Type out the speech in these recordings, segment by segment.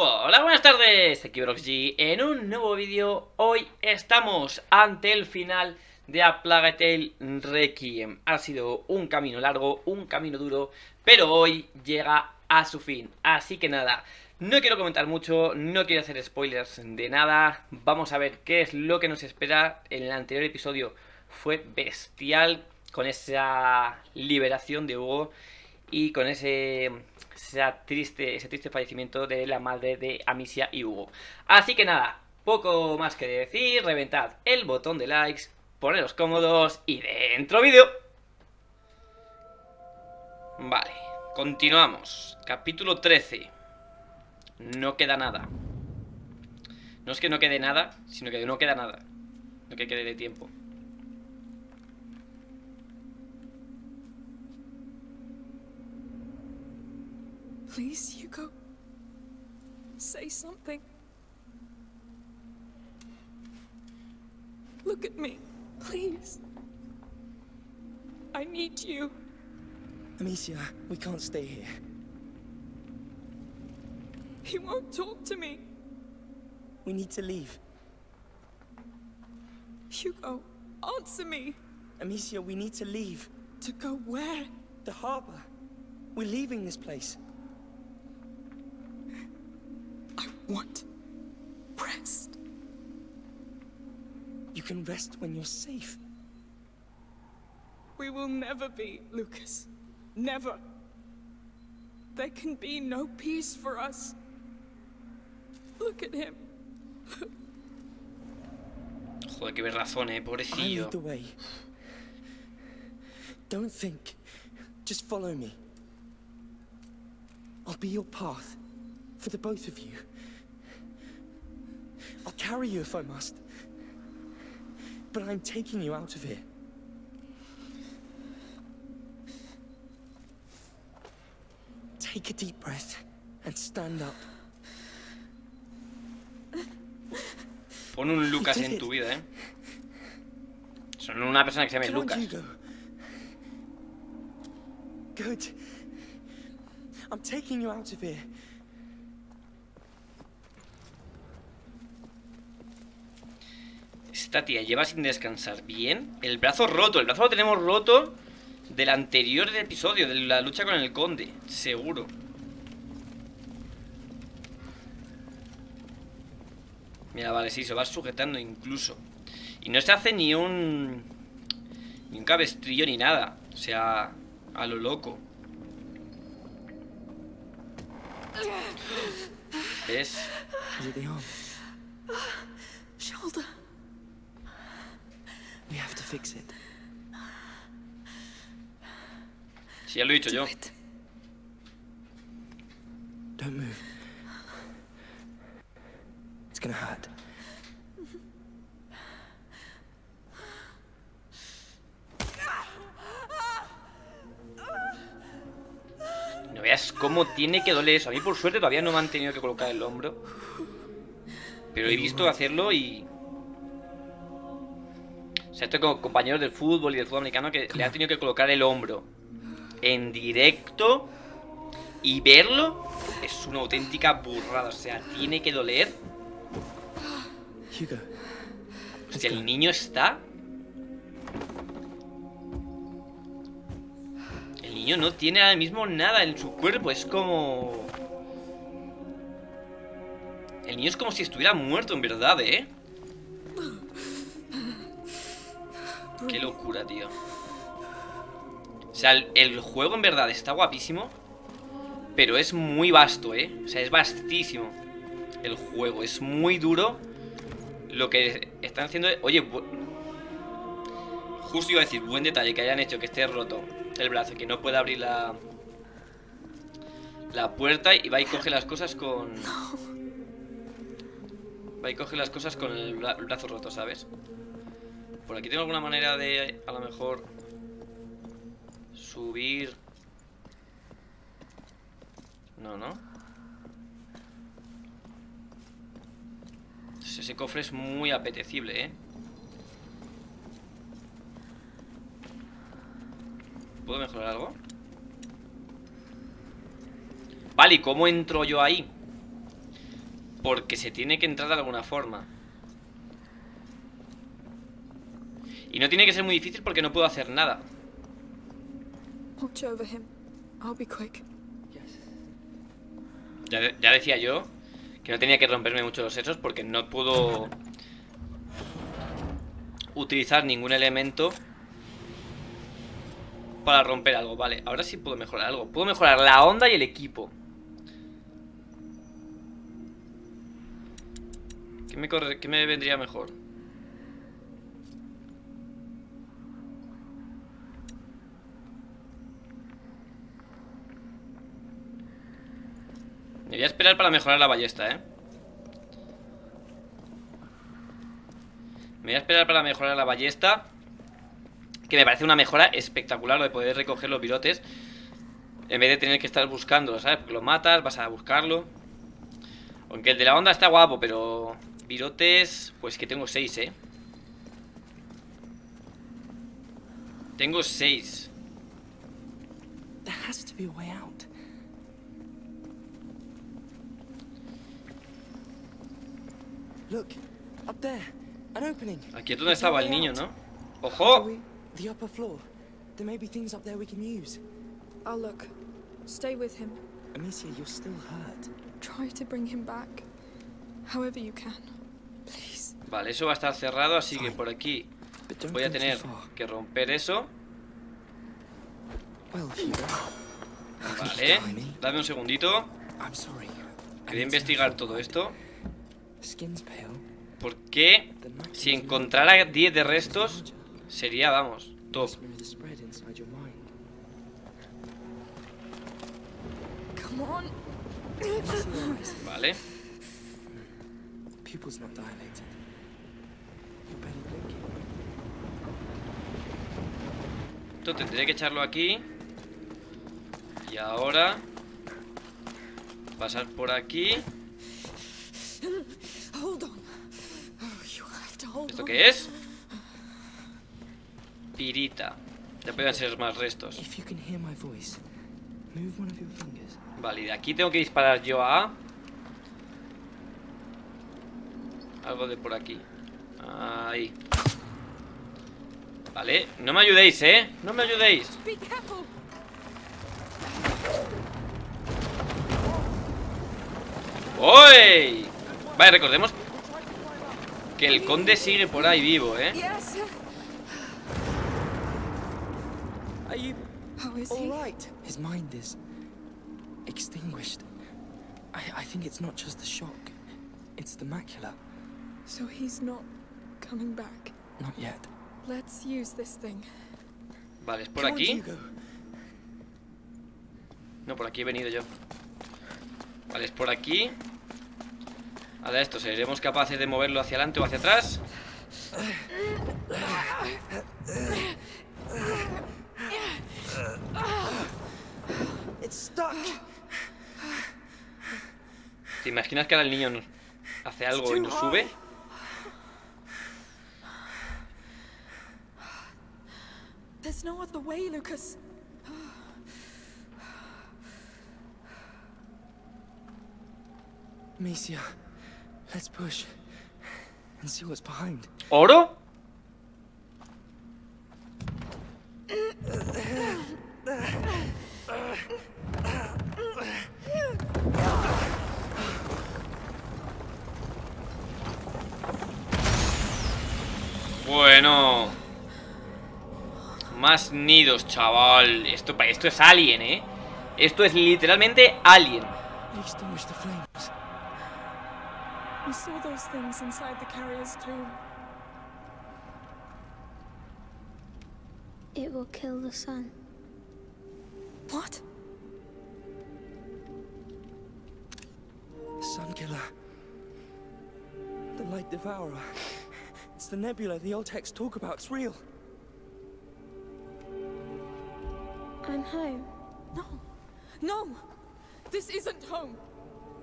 Hola, buenas tardes, aquí Broxy en un nuevo vídeo. Hoy estamos ante el final de A Plague Tale Requiem. Ha sido un camino largo, un camino duro, pero hoy llega a su fin. Así que nada, no quiero comentar mucho, no quiero hacer spoilers de nada. Vamos a ver qué es lo que nos espera. En el anterior episodio fue bestial con esa liberación de Hugo y con ese, triste, ese triste fallecimiento de la madre de Amicia y Hugo. Así que nada, poco más que decir, reventad el botón de likes, poneros cómodos y dentro vídeo. Vale, continuamos. Capítulo 13. No queda nada. No es que no quede nada, sino que no queda nada. No que quede de tiempo. Please, Hugo. Say something. Look at me, please. I need you. Amicia, we can't stay here. He won't talk to me. We need to leave. Hugo, answer me. Amicia, we need to leave. To go where? The harbor. We're leaving this place. Want rest. You can rest when you're safe. We will never be, Lucas. Never. There can be no peace for us. Look at him. Joder, que razón, eh, pobrecillo. I lead the way. Don't think. Just follow me. I'll be your path. For the both of you. I'll carry you if I must. But I'm taking you out of here. Take a deep breath and stand up. Pon un Lucas en tu vida, eh. Son una persona que se llama Lucas. Good. I'm taking you out of here. Esta tía lleva sin descansar bien. El brazo roto, el brazo lo tenemos roto del anterior episodio, de la lucha con el conde, seguro. Mira, vale, sí, se va sujetando incluso. Y no se hace ni un... Ni un cabestrillo ni nada. O sea, a lo loco. ¿Ves? We have to fix it. Si ya lo he dicho yo. Don't move. It's gonna hurt. No veas cómo tiene que doler eso. A mí por suerte todavía no me han tenido que colocar el hombro. Pero he visto hacerlo y... O sea, estoy con compañeros del fútbol y del fútbol americano que le han tenido que colocar el hombro en directo y verlo es una auténtica burrada. O sea, tiene que doler. Hostia, el niño está. El niño no tiene ahora mismo nada en su cuerpo. Es como. El niño es como si estuviera muerto, en verdad, ¿eh? Qué locura, tío. O sea, el, juego en verdad está guapísimo. Pero es muy vasto, ¿eh? O sea, es vastísimo el juego. Es muy duro lo que están haciendo. Oye, justo iba a decir, buen detalle que hayan hecho que esté roto el brazo, que no pueda abrir la, la puerta y va y coge las cosas con... Va y coge las cosas con el brazo roto, ¿sabes? Por aquí tengo alguna manera de, a lo mejor, subir... No, ¿no? Ese cofre es muy apetecible, ¿eh? ¿Puedo mejorar algo? Vale, ¿y cómo entro yo ahí? Porque se tiene que entrar de alguna forma. Y no tiene que ser muy difícil porque no puedo hacer nada. Ya, de- ya decía yo que no tenía que romperme mucho los sesos porque no puedo utilizar ningún elemento para romper algo. Vale, ahora sí puedo mejorar algo. Puedo mejorar la onda y el equipo. ¿Qué me, corre- qué me vendría mejor? Me voy a esperar para mejorar la ballesta, ¿eh? Me voy a esperar para mejorar la ballesta Que me parece una mejora espectacular Lo de poder recoger los virotes En vez de tener que estar buscándolo, ¿sabes? Porque lo matas, vas a buscarlo Aunque el de la onda está guapo, pero... Virotes... Pues que tengo seis, ¿eh? Tengo seis. Look, up there, an opening. Aquí es donde estaba el niño. ¿no? ¡Ojo! we? The upper floor. There may be things up there we can use. I'll look. Stay with him. Amicia, you're still hurt. Try to bring him back. However you can. Please. Vale, eso va a estar cerrado, así que por aquí voy a tener que romper eso. Vale, dame un segundito. I'm sorry. Quería investigar todo esto. Porque si encontrara 10 de restos, sería, vamos, top. Vale, esto tendré que echarlo aquí. Y ahora pasar por aquí. Hold on. Oh, you have to hold ¿Esto qué es? Pirita. Ya pueden ser más restos. If you can hear my voice, move one of your fingers. Vale, y de aquí tengo que disparar yo a... Algo de por aquí. Ahí. Vale, no me ayudéis, ¿eh? No me ayudéis. ¡Uy! Vale, recordemos que el conde sigue por ahí vivo, ¿eh? Yes. Are you How is all he? right? His mind is extinguished. I, I think it's not just the shock. It's the macula. So he's not coming back. Not yet. Let's use this thing. Vale, es por aquí. No, por aquí he venido yo. Vale, es por aquí. Ahora esto, ¿seremos capaces de moverlo hacia adelante o hacia atrás? ¿Te imaginas que ahora el niño hace algo y nos sube? There's no other way, Lucas. Amicia, let's push and see what's behind. ¿Oro? Bueno. Más nidos, chaval. Esto, esto es Alien, ¿eh? Esto es literalmente Alien. We saw those things inside the carrier's tomb. It will kill the sun. What? Sun killer. The light devourer. It's the nebula the old texts talk about. It's real. I'm home. No. No. This isn't home.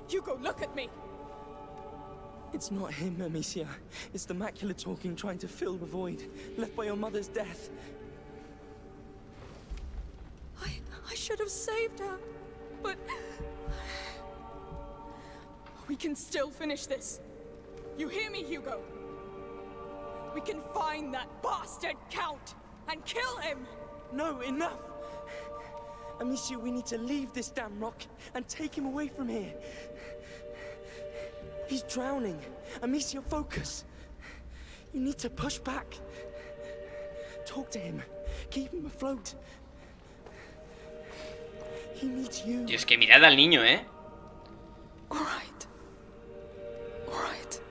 Hugo, look at me. It's not him, Amicia. It's the macula talking, trying to fill the void left by your mother's death. I, I should have saved her. But. We can still finish this. You hear me, Hugo? We can find that bastard Count and kill him! No, enough! Amicia, we need to leave this damn rock and take him away from here. He's drowning. Amicia, focus. You need to push back. Talk to him. Keep him afloat. He needs you. Dios, que mirad al niño, ¿eh? All right. All right.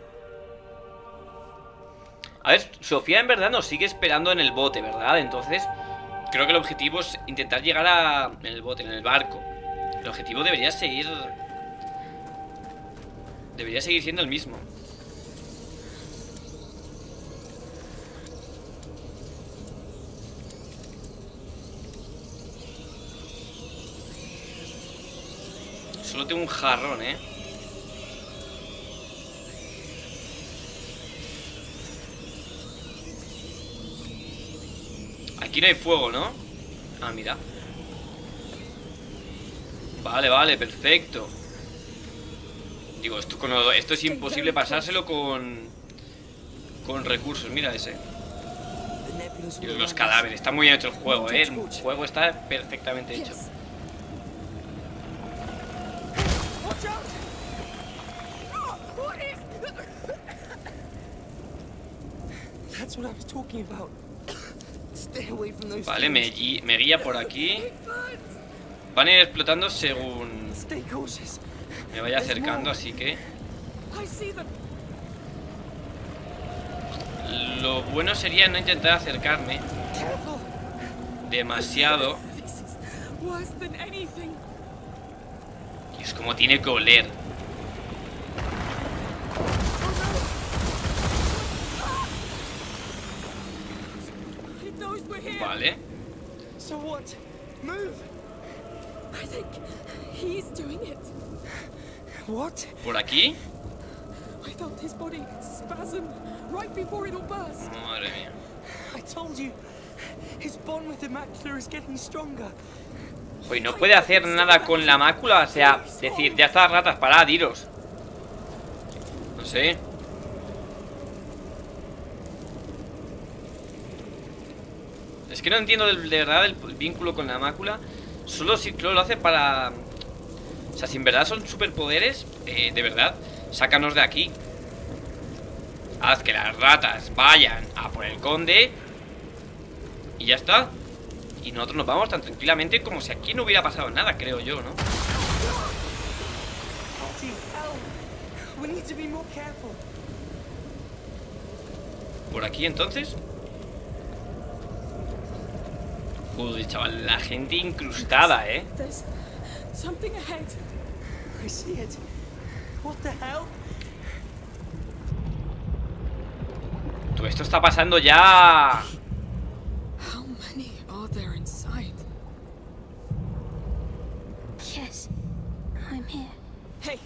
A ver, Sofía en verdad nos sigue esperando en el bote, ¿verdad? Entonces, creo que el objetivo es intentar llegar a... En el bote, en el barco. El objetivo debería seguir... Debería seguir siendo el mismo. Solo tengo un jarrón, ¿eh? Aquí no hay fuego, ¿no? Ah, mira Vale, vale, perfecto Digo, esto, con lo- esto es imposible pasárselo con... Con recursos, mira ese. Y los cadáveres, está muy bien hecho el juego, ¿eh? El juego está perfectamente hecho. Vale, me, me guía por aquí. Van a ir explotando según. Me vaya acercando, así que... Lo bueno sería no intentar acercarme demasiado. Y es como tiene que oler. Vale So what? Move. I think he's doing it. What? Por aquí I felt his body spasm right before it all burst. Madre mía I told you. His bond with the macula is getting stronger. Hoy no puede hacer nada con la mácula O sea, decir, ya está ratas, parad, iros No sé Es que no entiendo de verdad el vínculo con la mácula Solo si lo hace para... O sea, si en verdad son superpoderes eh, De verdad, sácanos de aquí. Haz que las ratas vayan a por el conde Y ya está. Y nosotros nos vamos tan tranquilamente como si aquí no hubiera pasado nada, creo yo, ¿no? Por aquí entonces. Joder, chaval, la gente incrustada, ¿eh? There's something ahead. I see it. What the hell? Todo esto está pasando ya How many are there inside? Yes, I'm here. Hey,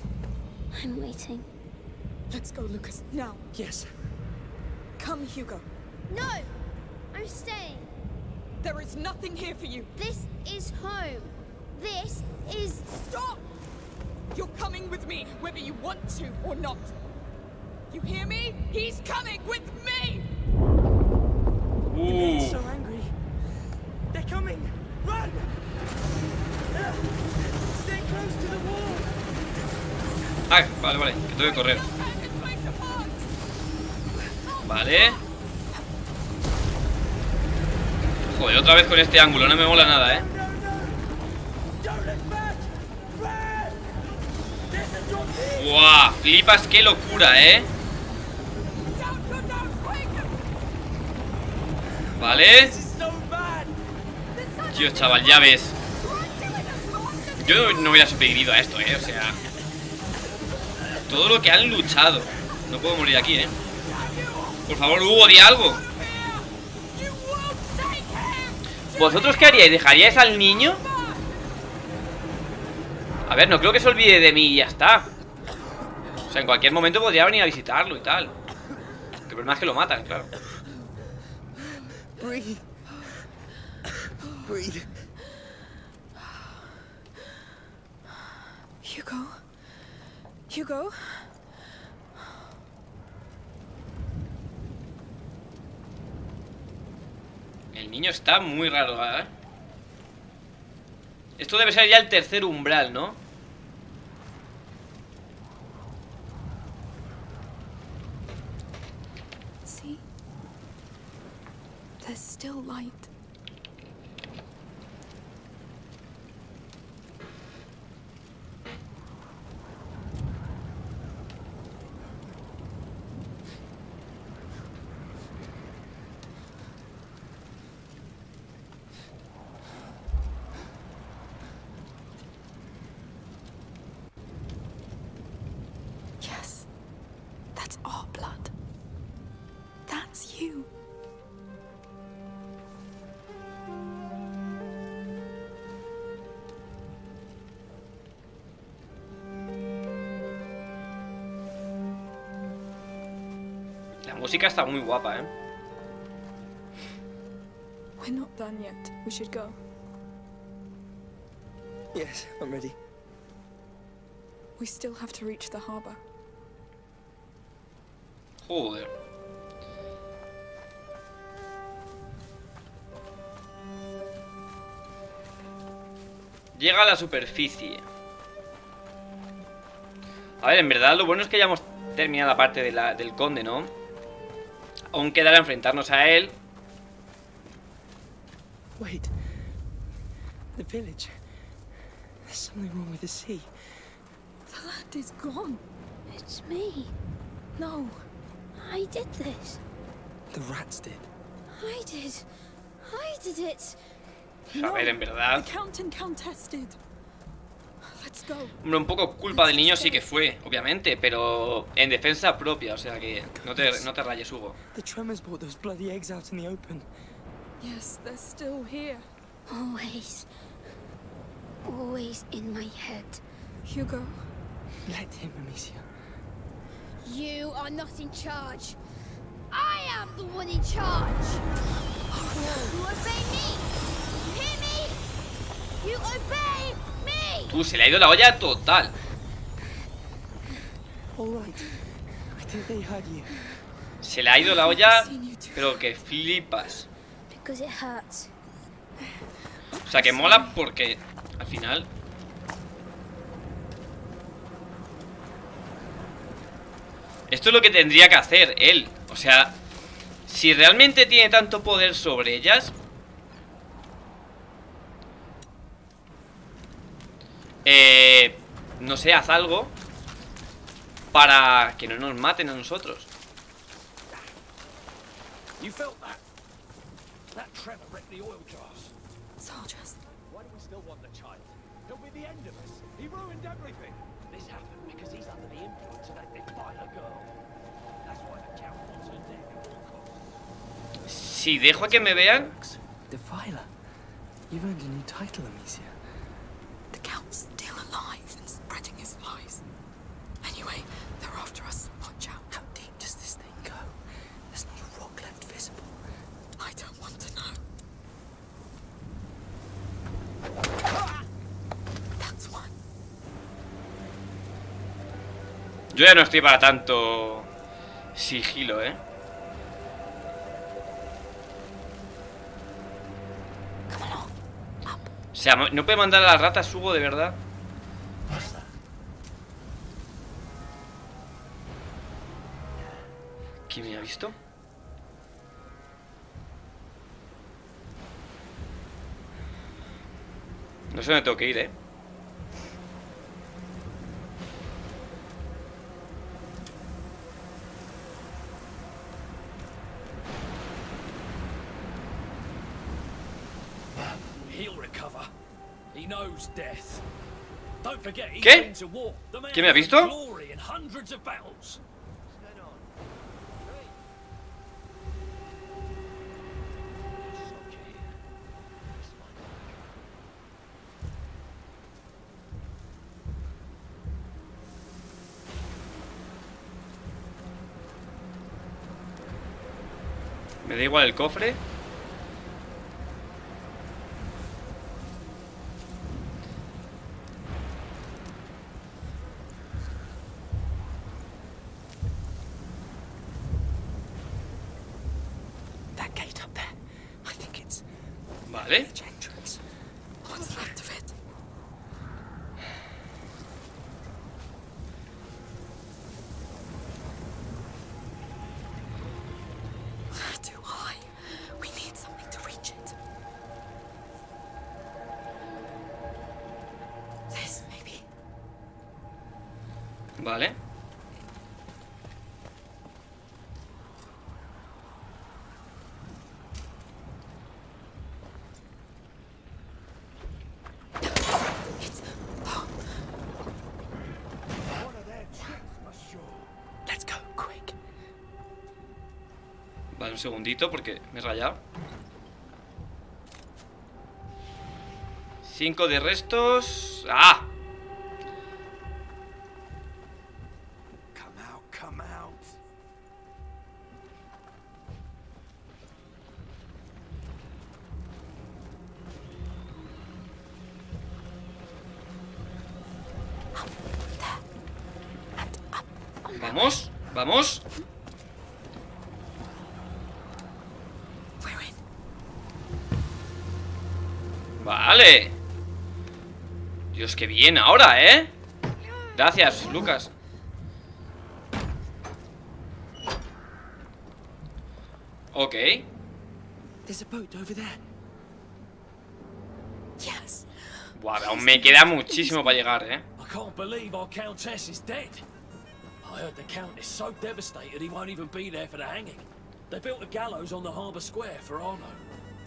I'm waiting. let's go, Lucas. Now, Yes. come, Hugo. No! I'm staying. There is nothing here for you. This is home. This is. Stop! You're coming with me, whether you want to or not. You hear me? He's coming with me! Uh, so angry. They're coming. Run! Stay close to the wall. Ah, vale, vale, que tengo que correr! Vale Joder, otra vez con este ángulo, no me mola nada, ¿eh? ¡Buah! Flipas, qué locura, ¿eh? Vale. Tío, chaval, ya ves Yo no hubiera sobrevivido a esto, ¿eh? O sea Todo lo que han luchado No puedo morir aquí, ¿eh? Por favor, Hugo, di algo! ¿Vosotros qué haríais? ¿Dejaríais al niño? A ver, no creo que se olvide de mí y ya está sea, en cualquier momento podría venir a visitarlo y tal El problema es que lo matan, claro Breathe. Breathe. Hugo? Hugo? El niño está muy raro, ¿eh? Esto debe ser ya el tercer umbral, ¿no? There's still light. Música está muy guapa, ¿eh? We're not done yet. We should go. Yes, I'm ready. We still have to reach the harbor. Joder. Llega a la superficie. A ver, en verdad lo bueno es que ya hemos terminado la parte de la- del conde, ¿no? Aún quedará enfrentarnos a él. Wait. The village. There's something wrong with the sea. The land is gone. It's me. No. I did this. The rats did. I did. I did it. A ver, en verdad. The Count and Countess did. Let's go. Hombre, un poco culpa del niño sí que fue, obviamente, pero en defensa propia, o sea que no te, no te rayes, Hugo. The tremors brought those bloody eggs out in the open. Yes, they're still here. Always. Always in my head. Hugo. Let him, Amicia. You are not in charge. I am the one in charge. You obey me. You hear me? You obey me. Tú, se le ha ido la olla total. Se le ha ido la olla, pero que flipas. O sea, que mola porque al final... Esto es lo que tendría que hacer él. O sea, si realmente tiene tanto poder sobre ellas... Eh, no sé, haz algo para que no nos maten a nosotros. You felt that? That tremor wrecked the oil jars. Soldiers. Why do we still want the child? He'll be the end of us. He ruined everything. This happened because he's under the influence of that Defila girl. That's why the Count wants her dead at all costs. Si dejo a que me vean... Defiler. You've earned a new title, Amicia. The Count's still alive and spreading his lies. Anyway, they're after us. Watch out. How deep does this thing go? There's not a rock left visible. I don't want to know. That's one. Yo ya no estoy para tanto sigilo, ¿eh? O sea, no puede mandar a las ratas Hugo, de verdad. ¿Quién me ha visto? No sé dónde tengo que ir, ¿eh? He'll recover. He knows death. Don't forget, he's ¿Qué? been to war. The man ¿Quién me ha visto? Glory in hundreds of battles. Me da igual el cofre. that gate up there. I think it's Vale. Un segundito porque me he rayado. Cinco de restos. ¡Ah! Vale. Dios, qué bien ahora, ¿eh? Gracias, Lucas. Ok. There's a boat over there. Yes. Buah, aún me queda muchísimo para llegar, ¿eh? I can't believe our countess is dead. I heard the count is so devastated he won't even be there for the hanging. They built a gallows on the harbour square for Arno.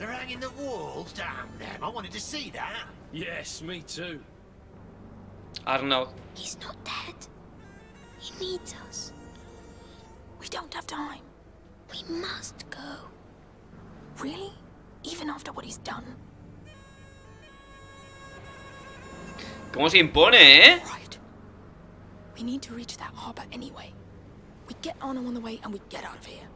They're hanging the walls? Damn them, I wanted to see that. Yes, me too. I don't know. He's not dead. He needs us. We don't have time. We must go. Really? Even after what he's done? ¿Cómo se impone, eh? Right. We need to reach that harbor anyway. We get Arno on the way and we get out of here.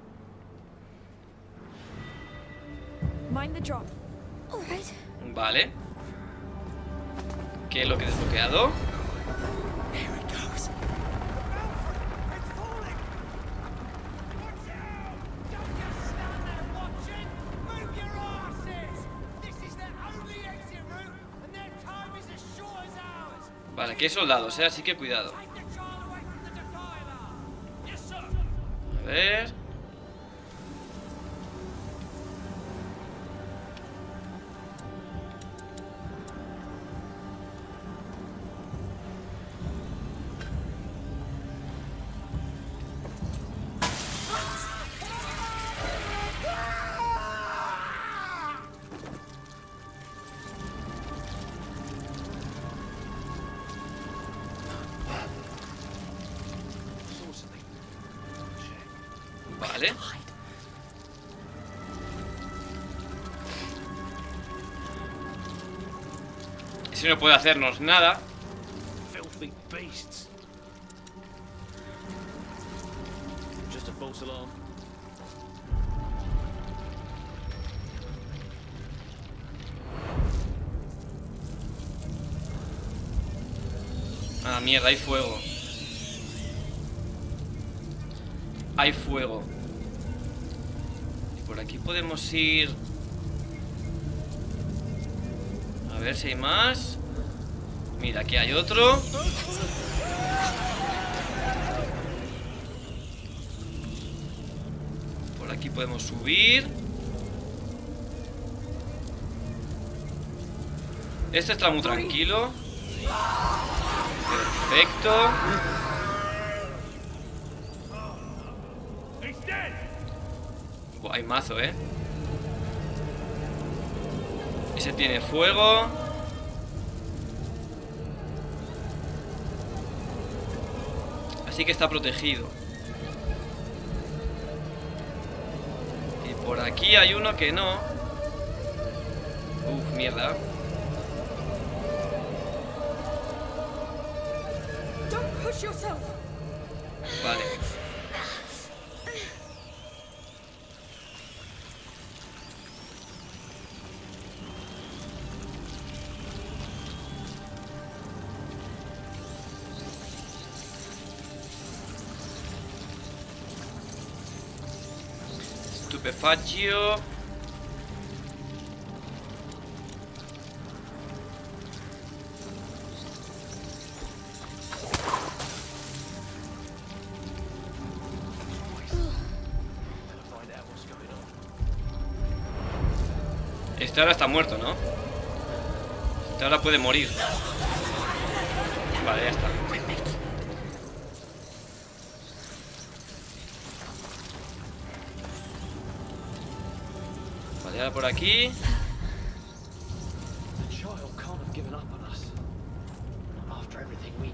Vale. ¿Qué es lo que he desbloqueado? Here it goes. It's falling! Watch out! Don't just stand there watching! Move your asses! This is their only exit route, and their time is as short as ours! Vale, aquí hay soldados, ¿eh? Así que cuidado. Take the puede hacernos nada. Ah, mierda, hay fuego. Hay fuego. Y por aquí podemos ir... A ver si hay más. Mira, aquí hay otro. Por aquí podemos subir. Este está muy tranquilo. Perfecto. Hay mazo, ¿eh? Ese tiene fuego. Así que está protegido. Y por aquí hay uno que no. Uf, mierda. Estupefaccio. Este ahora está muerto, ¿no? Este ahora puede morir. Vale, ya está.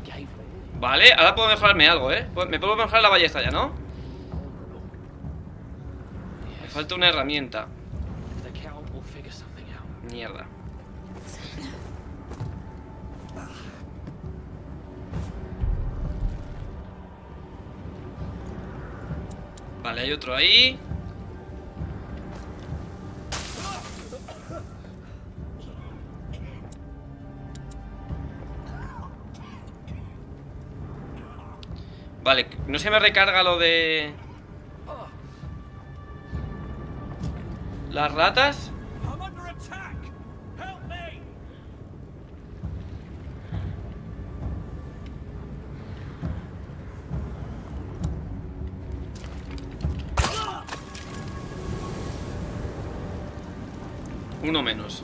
Gave them. Vale, ahora puedo mejorarme algo, ¿eh? Me puedo mejorar la ballesta ya, ¿no? Me falta una herramienta. Mierda. Vale, hay otro ahí. No se me recarga lo de... Las ratas. Uno menos.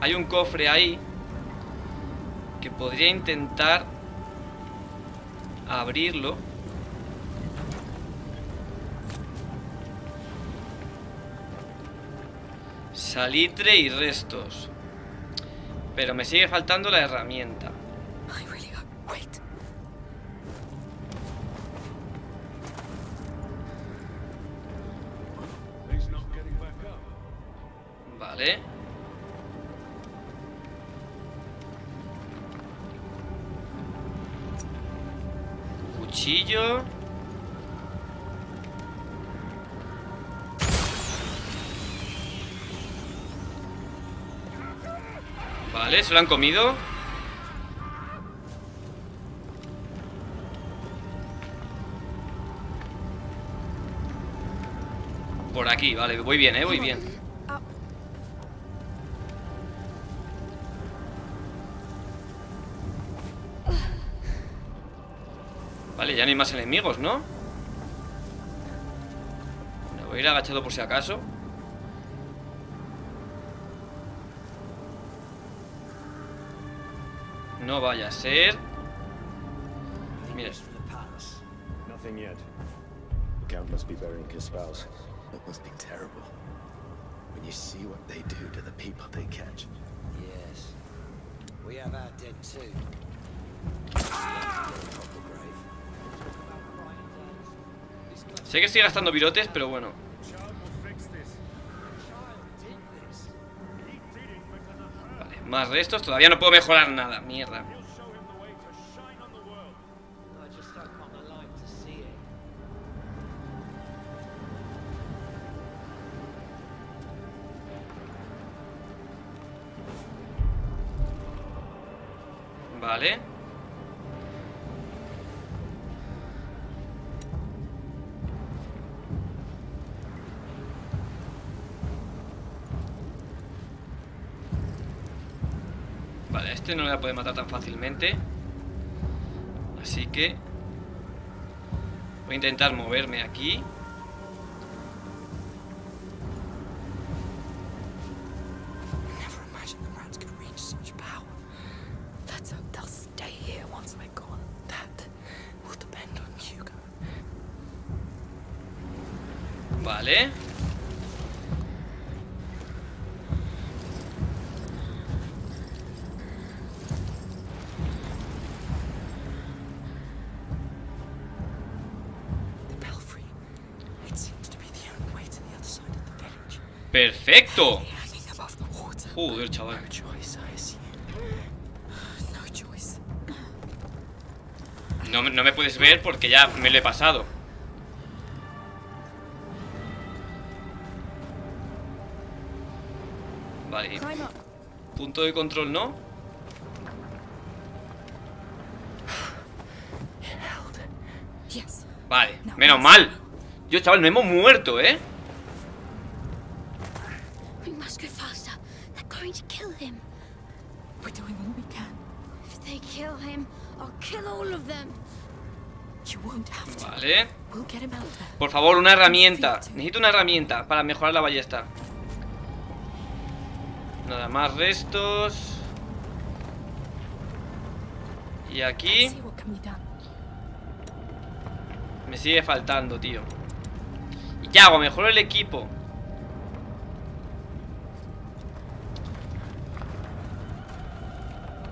Hay un cofre ahí que podría intentar abrirlo. Salitre y restos. Pero me sigue faltando la herramienta. Se lo han comido. Por aquí, vale, voy bien, eh, voy bien. Vale, ya no hay más enemigos, ¿no? Me voy a ir agachado por si acaso. No vaya a ser. Mira. Nothing yet. The Count must be burying his spouse. It must be terrible when you see what they do to the people they catch. Yes. We have our dead too. Sé que estoy gastando virotes, pero bueno. Más restos. Todavía no puedo mejorar nada. Mierda. No le voy a poder matar tan fácilmente. Así que... Voy a intentar moverme aquí. ¡Perfecto! Joder, chaval. No. No. No, me- no puedes ver porque ya me lo he pasado. Vale. Punto de control, ¿no? Vale. Menos mal. Yo, chaval, me hemos muerto, ¿eh? Por favor, una herramienta. Necesito una herramienta para mejorar la ballesta. Nada más restos. Y aquí me sigue faltando, tío. ¿Y qué hago? Mejoro el equipo.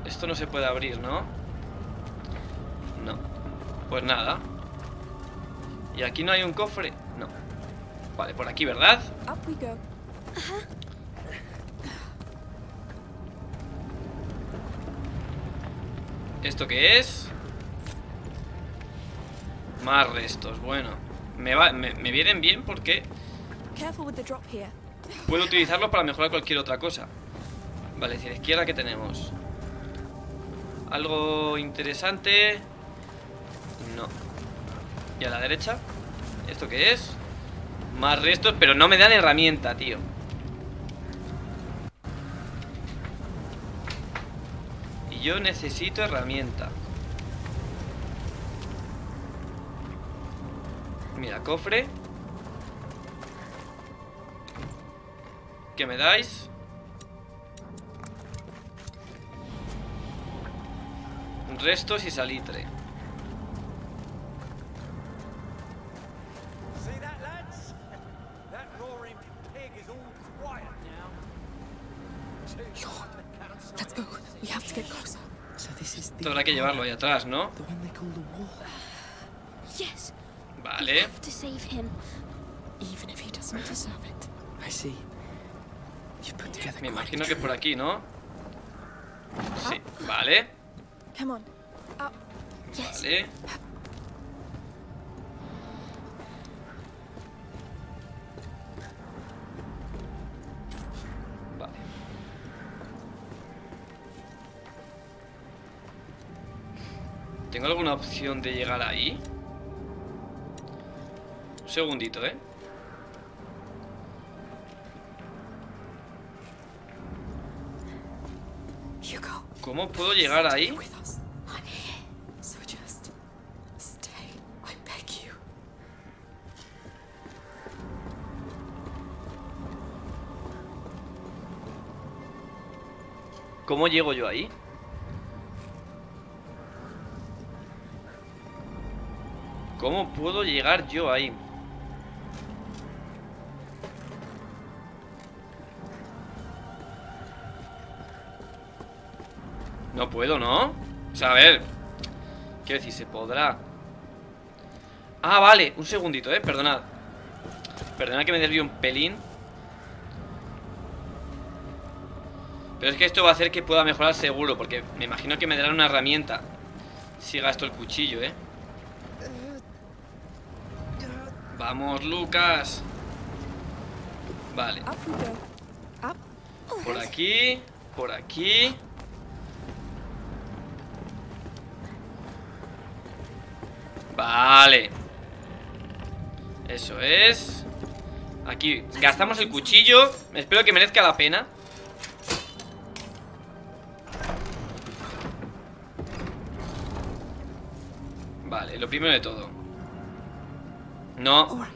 Esto no se puede abrir, ¿no? No. Pues nada. ¿Y aquí no hay un cofre? No. Vale, por aquí, ¿verdad? Up we go. ¿Esto qué es? Más restos, bueno. Me, va, me, me vienen bien porque Careful with the drop here. puedo utilizarlo para mejorar cualquier otra cosa. Vale, hacia la izquierda, ¿qué tenemos? Algo interesante. ¿Y a la derecha? ¿Esto qué es? Más restos, pero no me dan herramienta, tío. Y yo necesito herramienta. Mira, cofre. ¿Qué me dais? Restos y salitre. Esto habrá que llevarlo ahí atrás, ¿no? Vale. have to save him. Even if he doesn't deserve it. I see. You've put together Me imagino que es por aquí, ¿no? Sí, vale. Vale. Vale. ¿Tengo alguna opción de llegar ahí? Un segundito, ¿eh? ¿Cómo puedo llegar ahí? ¿Cómo llego yo ahí? ¿Cómo puedo llegar yo ahí? No puedo, ¿no? O sea, a ver Quiero decir, se podrá Ah, vale, un segundito, eh, perdonad Perdonad que me desvío un pelín Pero es que esto va a hacer que pueda mejorar seguro Porque me imagino que me darán una herramienta Si gasto el cuchillo, eh Vamos, Lucas. Vale. Up. por aquí Por aquí. Vale. Eso es. Aquí gastamos el cuchillo. Espero que merezca la pena. Vale, lo primero de todo No.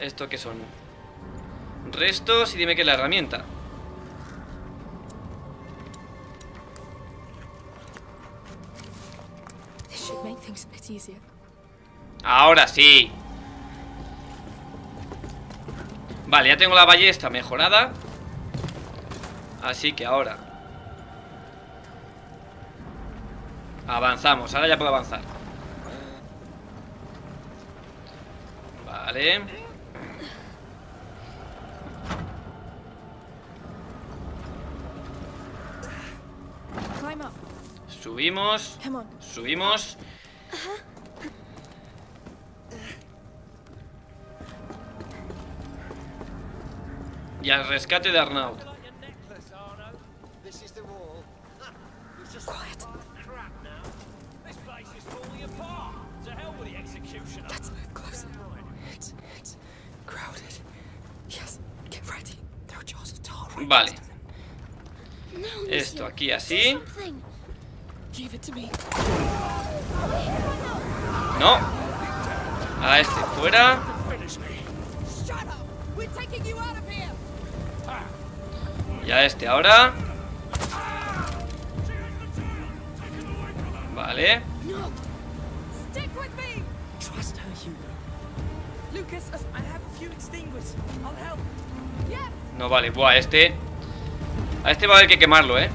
¿esto qué son? Restos y dime qué es la herramienta. Ahora sí Vale, ya tengo la ballesta mejorada Así que ahora Avanzamos, ahora ya puedo avanzar Vale. Subimos. Subimos Y al rescate de Arnaud Vale. Esto aquí así. No. A este fuera. Y a este ahora. Vale. No. Stick with me! Trust her, Hugo. Lucas, as- I have a few extinguishers. I'll help. yes! No vale. Buah, este. A este va a haber que quemarlo, eh.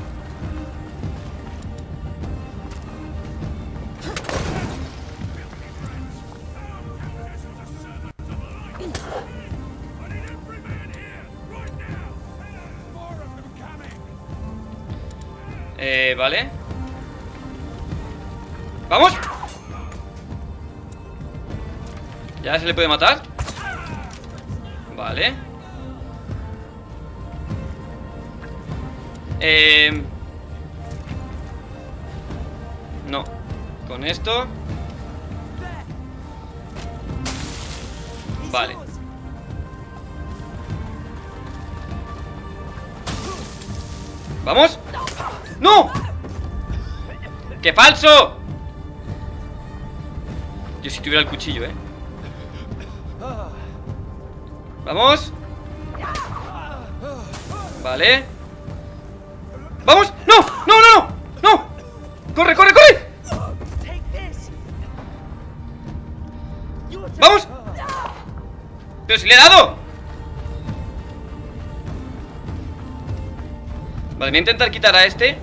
Eh, vale. ¡Vamos! ¿Ya se le puede matar? Vale. Eh... No. Con esto. Vale. ¡Vamos! ¡No! ¡Qué falso! Yo si tuviera el cuchillo, ¿eh? ¡Vamos! Vale ¡Vamos! ¡No! ¡No, no, no! ¡No! ¡Corre, corre, corre! ¡Vamos! ¡Pero si le he dado! Vale, voy a intentar quitar a este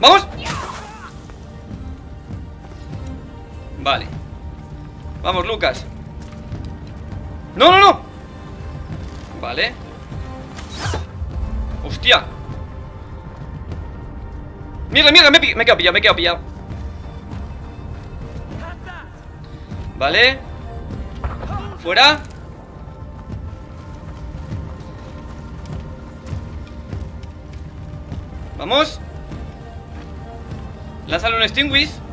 ¡Vamos! Vale Vamos, Lucas ¡No, no, no! Vale ¡Hostia! Mierda, mierda, me, he quedado pillado, me he quedado pillado. Vale. Fuera. Vamos. Lánzale un extinguish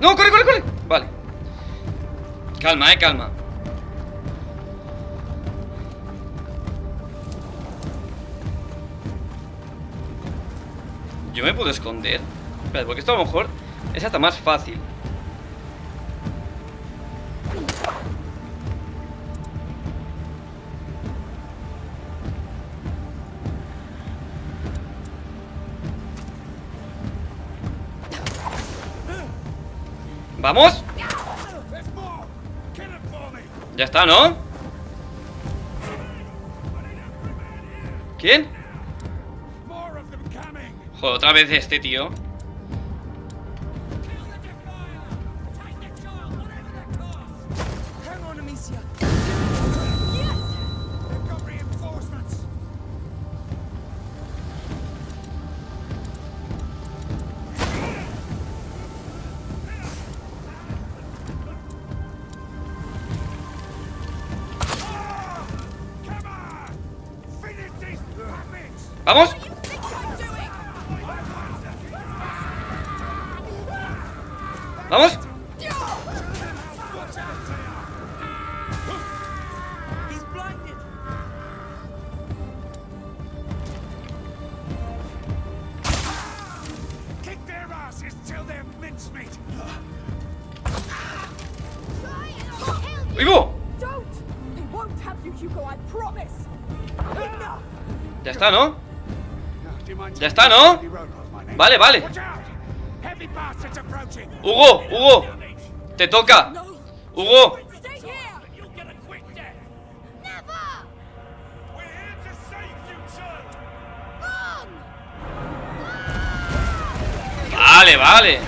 ¡No, corre, corre, corre! Vale. Calma, eh, calma. Yo me puedo esconder. Espera, porque esto a lo mejor es hasta más fácil ¡Vamos! Ya está, ¿no? ¿Quién? Joder, otra vez este tío promise! Enough! Ya está, ¿no? Ya está, ¿no? Vale, vale Hugo, Hugo Te toca! Hugo! Vale, vale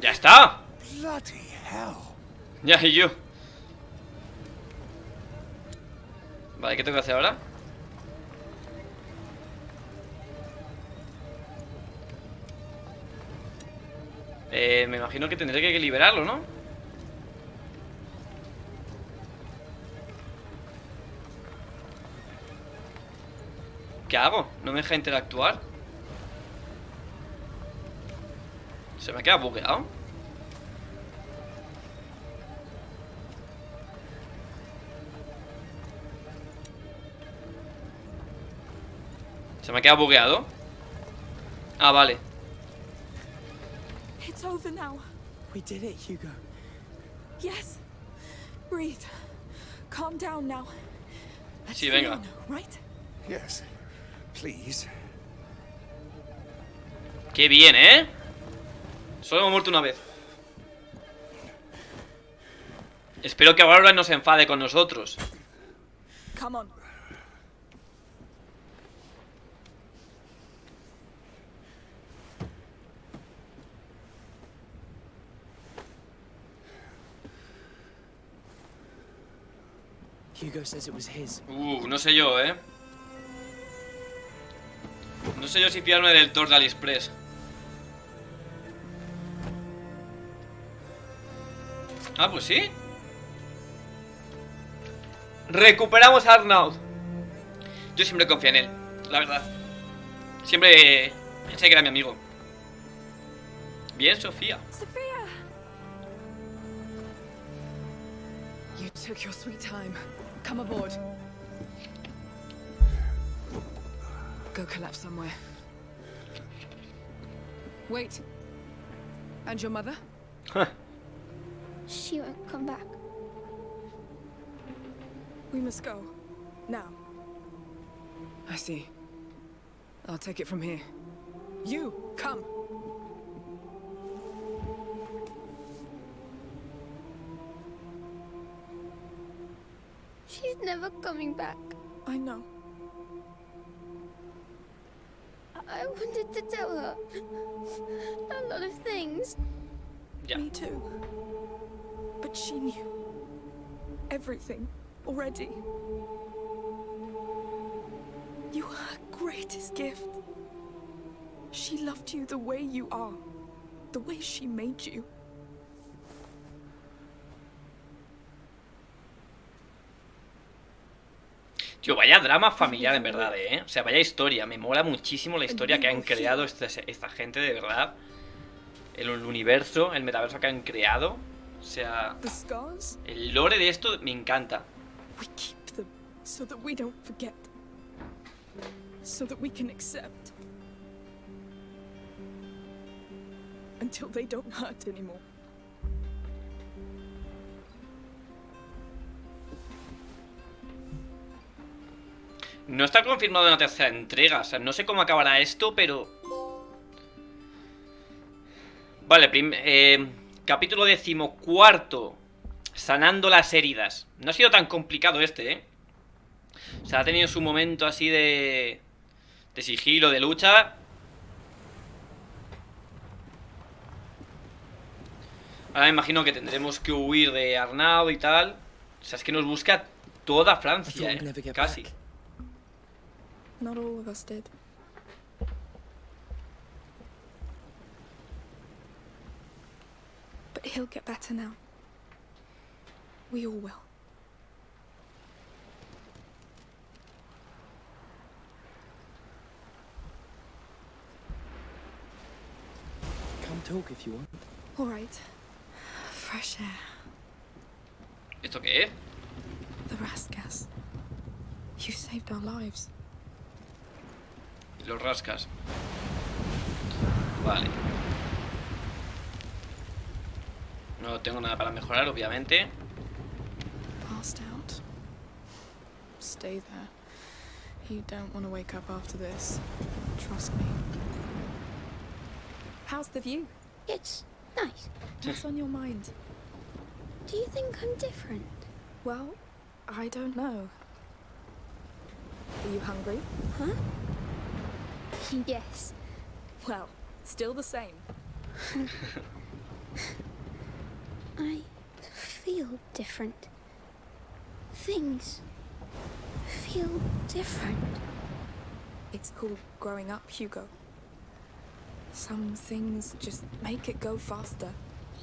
Ya está! Ya y yo Vale, ¿qué tengo que hacer ahora? Eh, me imagino que tendré que liberarlo, ¿no? ¿Qué hago? ¿No me deja interactuar? Se me ha quedado bugueado Se me ha quedado bugueado Ah, vale It's over now. We did it, Hugo. Yes. Breathe. Calm down now. Sí, venga right? Yes. Please. Qué bien, ¿eh? Solo hemos muerto una vez Espero que Bárbara no se enfade con nosotros Come on. Hugo says it was his. Uh, no sé yo, ¿eh? No sé yo si fiarme del Thor de AliExpress Ah, pues sí Recuperamos a Arnaud Yo siempre confío en él, la verdad Siempre pensé que era mi amigo Bien, Sofía Sophia! You took your sweet time. Come aboard. Go collapse somewhere. Wait. And your mother? Huh. She won't come back. We must go. Now. I see. I'll take it from here. You, come. She's never coming back. I know. I wanted to tell her a lot of things. Ya. Me too. But she knew everything already. You are her greatest gift. She loved you the way you are, the way she made you. Tío, vaya drama familiar en verdad, ¿eh? O sea, vaya historia. Me mola muchísimo la historia que han creado esta, esta gente, de verdad. El, el universo, el metaverso que han creado. O sea, el lore de esto me encanta. Until they don't hurt anymore. No está confirmado una tercera entrega. O sea, no sé cómo acabará esto, pero... Vale, eh, capítulo decimocuarto. Sanando las heridas. No ha sido tan complicado este, ¿eh? O sea, ha tenido su momento así de... De sigilo, de lucha. Ahora me imagino que tendremos que huir de Arnaud y tal. O sea, es que nos busca toda Francia, ¿eh? Casi. Back. Not all of us did. But he'll get better now. We all will. Come talk if you want. All right. Fresh air. It's okay. es? The Raskas. You saved our lives. Los rascas. Vale. No tengo nada para mejorar, obviamente. Passed out. Stay there. You don't want to wake up after this. Trust me. How's the view? It's nice. What's on your mind? Do you think I'm different? Well, I don't know. Are you hungry? Huh? Yes. Well, still the same. I feel different. Things feel different. It's called growing up, Hugo. Some things just make it go faster.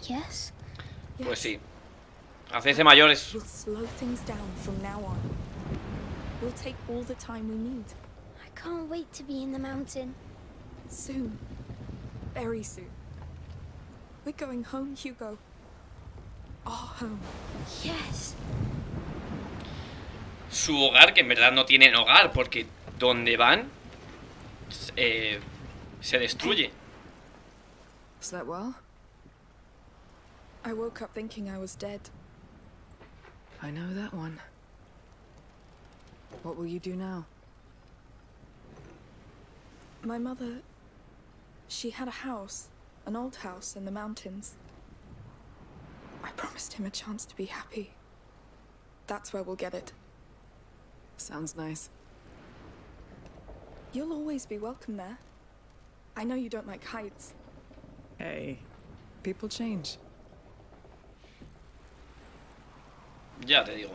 Yes? Pues sí. Hacerse mayores. We'll slow things down from now on. We'll take all the time we need. I can't wait to be in the mountain. Soon. Very soon. We're going home, Hugo. Our home. Yes. Su hogar, que en verdad no tienen hogar, porque donde van eh, se destruye. Slept well? I woke up thinking I was dead. I know that one. What will you do now? My mother. She had a house, an old house in the mountains. I promised him a chance to be happy. That's where we'll get it. Sounds nice. You'll always be welcome there. I know you don't like heights. Hey, people change. Ya te digo.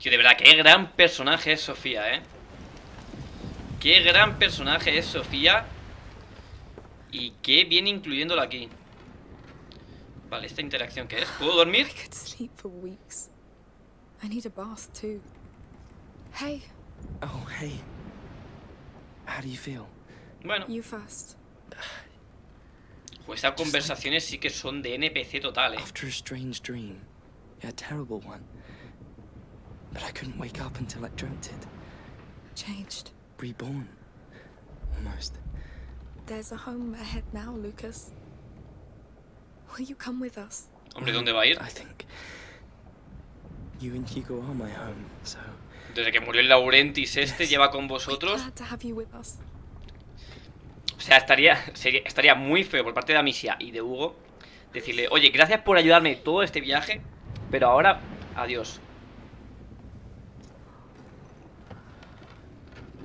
Tío, de verdad, qué gran personaje es Sofía, ¿eh? Qué gran personaje es Sofía. Y qué bien incluyéndolo aquí. Vale, esta interacción ¿qué es? ¿Puedo dormir? I could sleep for weeks. I need a bath too. Hey, Oh, hey. How do you feel? Bueno, you first. pues estas conversaciones sí que son de NPC total, ¿eh? After a strange dream, a terrible one. But I couldn't wake up until I dreamt it. Changed. Reborn. Almost. There's a home ahead now, Lucas. Will you come with us? Hombre, ¿dónde va a ir? I think you and Hugo are my home, so Desde que murió el Laurentis este, lleva con vosotros. Glad to have you with us. O sea, estaría, sería- estaría muy feo por parte de Amicia y de Hugo decirle, oye, gracias por ayudarme todo este viaje, pero ahora, adiós.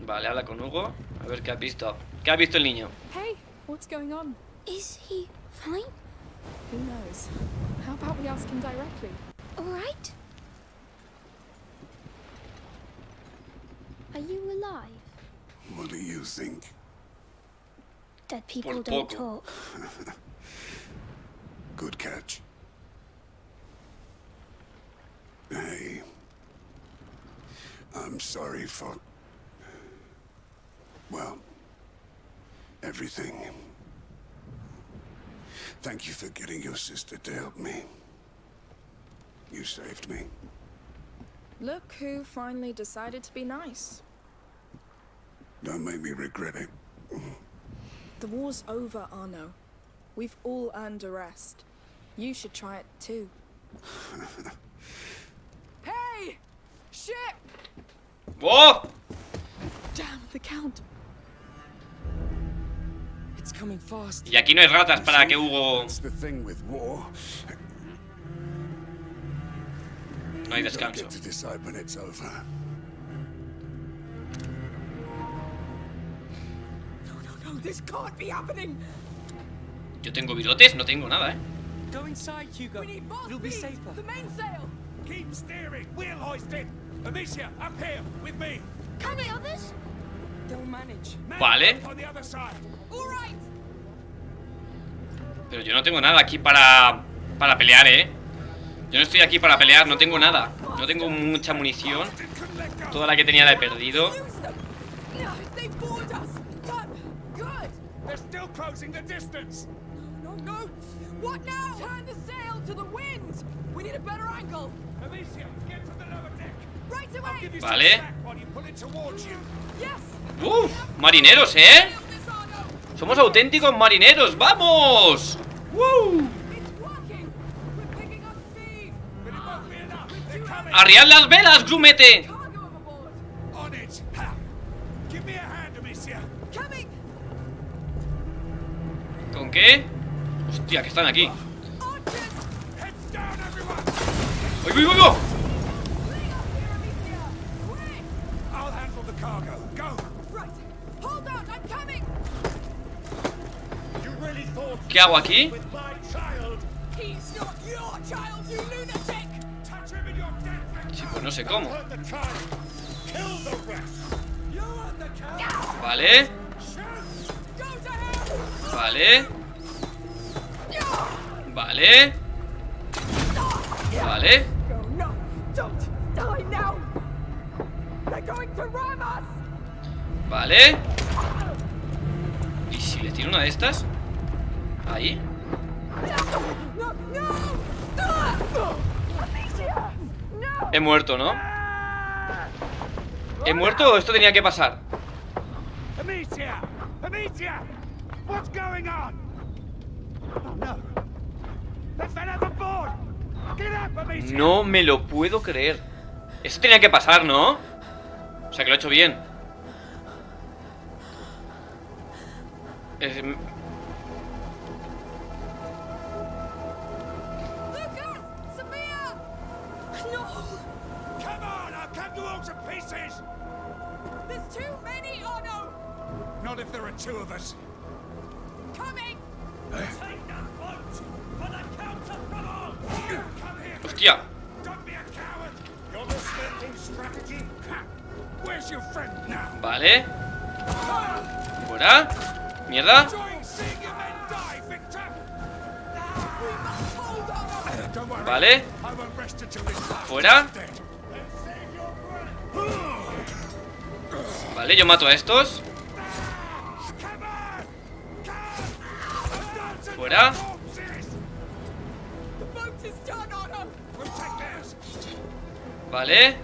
Vale, habla con Hugo. A ver qué has visto. ¿Qué ha visto el niño? Hey, what's going on? Is he fine? Who knows? How about we ask him directly? Alright? Are you alive? What do you think? Dead people don't talk. Good catch. Hey. I'm sorry for. Well, everything. Thank you for getting your sister to help me. You saved me. Look who finally decided to be nice. Don't make me regret it. The war's over, Arno. We've all earned a rest. You should try it too. hey! Ship! ¡Oh! Damn, the Count. It's coming fast. Y aquí no hay ratas para que Hugo... That's the thing with war. No hay You don't descanso. get to decide when it's over. No, no, no, this can't be happening! Yo tengo virotes, no tengo nada, ¿eh? Go inside, Hugo. We need more It'll be speed! safer. The mainsail! Keep steering. Wheel hoisted. Amicia, up here with me. Come the others? Vale. Pero yo no tengo nada aquí para... Para pelear, ¿eh? Yo no estoy aquí para pelear, no tengo nada. No tengo mucha munición. Toda la que tenía la he perdido. Vale. ¡Uf! ¡Marineros, eh! ¡Somos auténticos marineros! ¡Vamos! Coming. ¡Arriad las velas, grumete! ¿Con qué? Hostia, que están aquí. ¡Uy, uy, uy! uy! Touch him and you're dead. no sé cómo. Vale. Vale. Vale. Vale. Vale. ¿Y si le tiro una de estas? Ahí. No, no. He muerto, ¿no? ¿He muerto o esto tenía que pasar? Amicia! Amicia! What's going on? Oh no. Me lo puedo creer. Esto tenía que pasar, ¿no? O sea que lo he hecho bien. Es- Not if there are two of us. Coming. Take that boat for the Count of Boulogne! Come here! Hostia. Don't be a coward! You're mistaking strategy? Ha! Where's your friend now? Vale. Fuera. Mierda. Vale. Fuera. Vale, yo mato a estos. Theirs. Vale.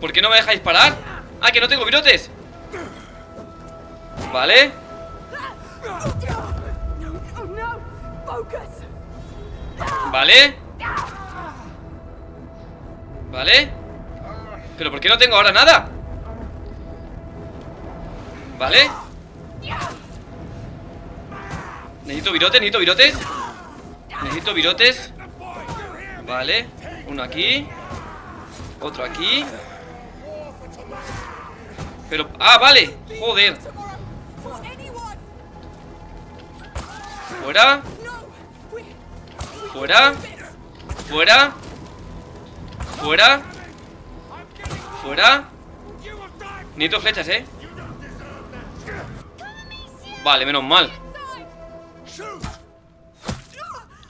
¿Por qué no me dejáis parar? Ah, que no tengo virotes. Vale. Vale. Vale. ¿Pero por qué no tengo ahora nada? Vale. Necesito virotes, necesito virotes. Necesito virotes. Vale. Uno aquí. Otro aquí. Pero... Ah, vale. Joder. Fuera. Fuera. Fuera. Fuera. Fuera. Necesito flechas, ¿eh? Vale, menos mal.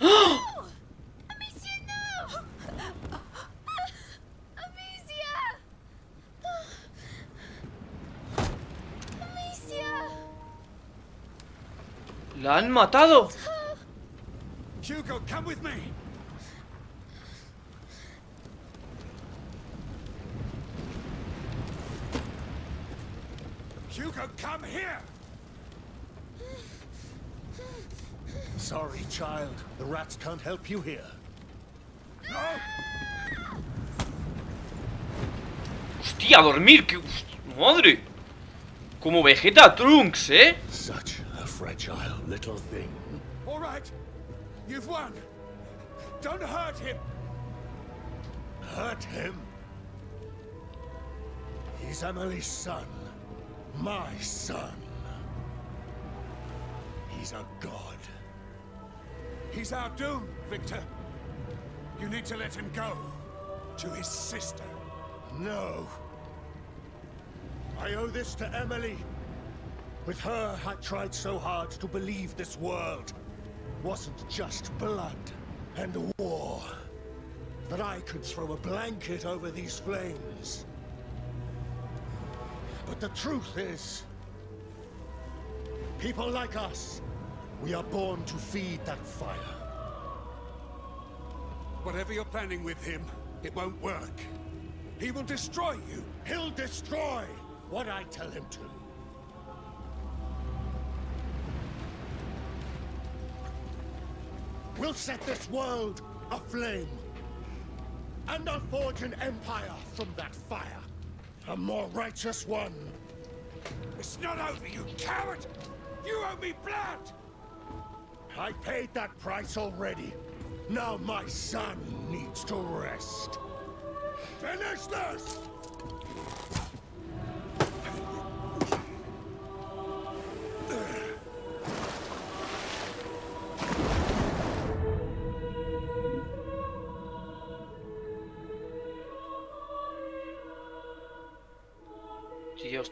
¡La han matado! Hugo, come with me. Hugo, come here. Sorry, child. The rats can't help you here. ¡Hostia, a dormir! ¡Qué... ¡Madre! Como Vegeta Trunks, ¿eh? Such a fragile little thing. All right. You've won. Don't hurt him. Hurt him? He's Emily's son. My son. He's a god. He's our doom, Victor. You need to let him go. To his sister. No. I owe this to Emily. With her, I tried so hard to believe this world wasn't just blood and war. That I could throw a blanket over these flames. But the truth is, people like us, we are born to feed that fire. Whatever you're planning with him, it won't work. He will destroy you. He'll destroy what I tell him to. We'll set this world aflame. And I'll forge an empire from that fire. A more righteous one. It's not over, you coward! You owe me blood! I paid that price already. Now my son needs to rest. Finish this!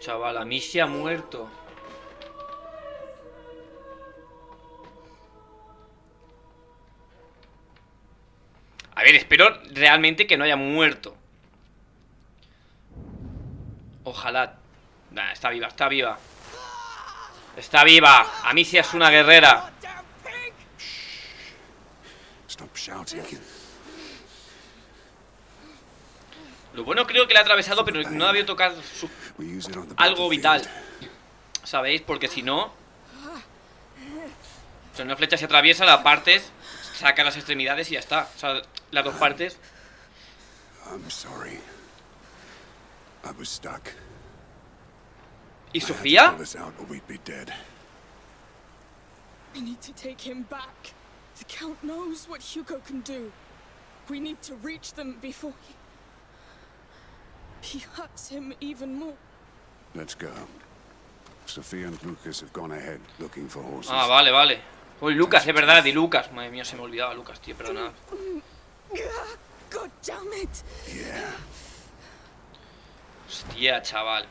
Chaval, a mí se ha muerto. A ver, espero realmente que no haya muerto. Ojalá. Nah, está viva, está viva. Está viva. A mí sí es una guerrera. Lo bueno creo que le ha atravesado, pero no ha habido tocar su- algo vital. ¿Sabéis? Porque si no... O sea, una flecha se atraviesa, la partes, saca las extremidades y ya está. O sea, las dos partes. I'm sorry. I was stuck. ¿Y I Sofía? pull us out or we'd be dead. We need to take him back. The Count knows what Hugo can do. We need to reach them before he. He hurts him even more. Let's go. Sophia and Lucas have gone ahead looking for horses. Ah, vale, vale. Uy, Lucas, es verdad, y Lucas. Madre mía, se me olvidaba Lucas, tío, perdona. God damn it! Yeah. Hostia, chaval.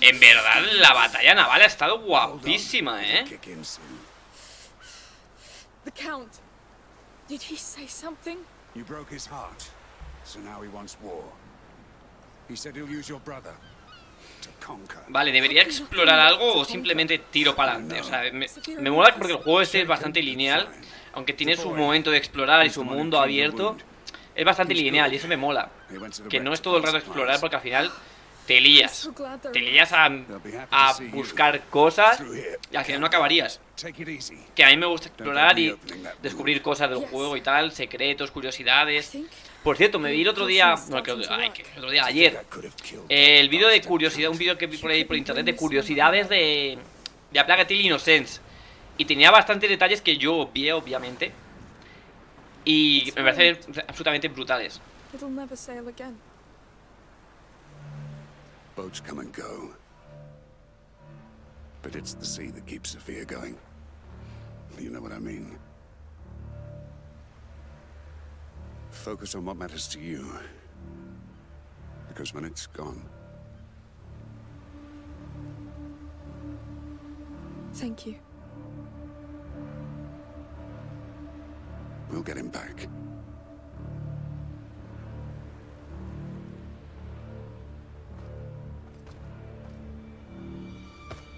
En verdad, la batalla naval ha estado guapísima, ¿eh? The Count. Did he say something? You broke his heart, so now he wants war. He said he'll use your brother to conquer. Vale, ¿debería explorar algo o simplemente tiro para adelante? O sea, me, me mola porque el juego este es bastante lineal. Aunque tiene su momento de explorar y su mundo abierto. Es bastante lineal y eso me mola. Que no es todo el rato explorar porque al final te lías. Te lías a, a buscar cosas y al final no acabarías. Take it easy. Que a mí me gusta explorar y descubrir cosas del juego y tal, secretos, curiosidades. Por cierto, me vi el otro día, no, que, ay, que el otro día, ayer, eh, el vídeo de curiosidad, un vídeo que vi por ahí por internet de curiosidades de, de A Plague Tale Innocence. Y tenía bastantes detalles que yo obvié, obviamente. Y me parecen absolutamente brutales. It'll never sail again. Boats come and go. But it's the sea that keeps Sophia going. You know what I mean? Focus on what matters to you. Because when it's gone, Thank you. We'll get him back.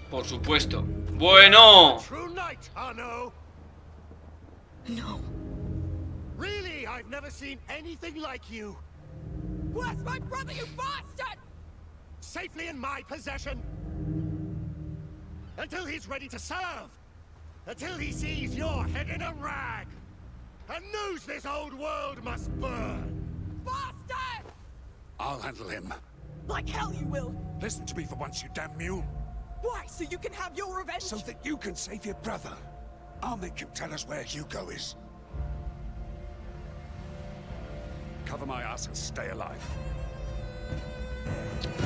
Por supuesto. Bueno. True knight, Arno! No. Really, I've never seen anything like you. Where's my brother, you bastard? Safely in my possession. Until he's ready to serve. Until he sees your head in a rag. And knows this old world must burn. Bastard! I'll handle him. Like hell you will. Listen to me for once, you damn mule. Why? So you can have your revenge? So that you can save your brother. I'll make you tell us where Hugo is. Cover my ass and stay alive.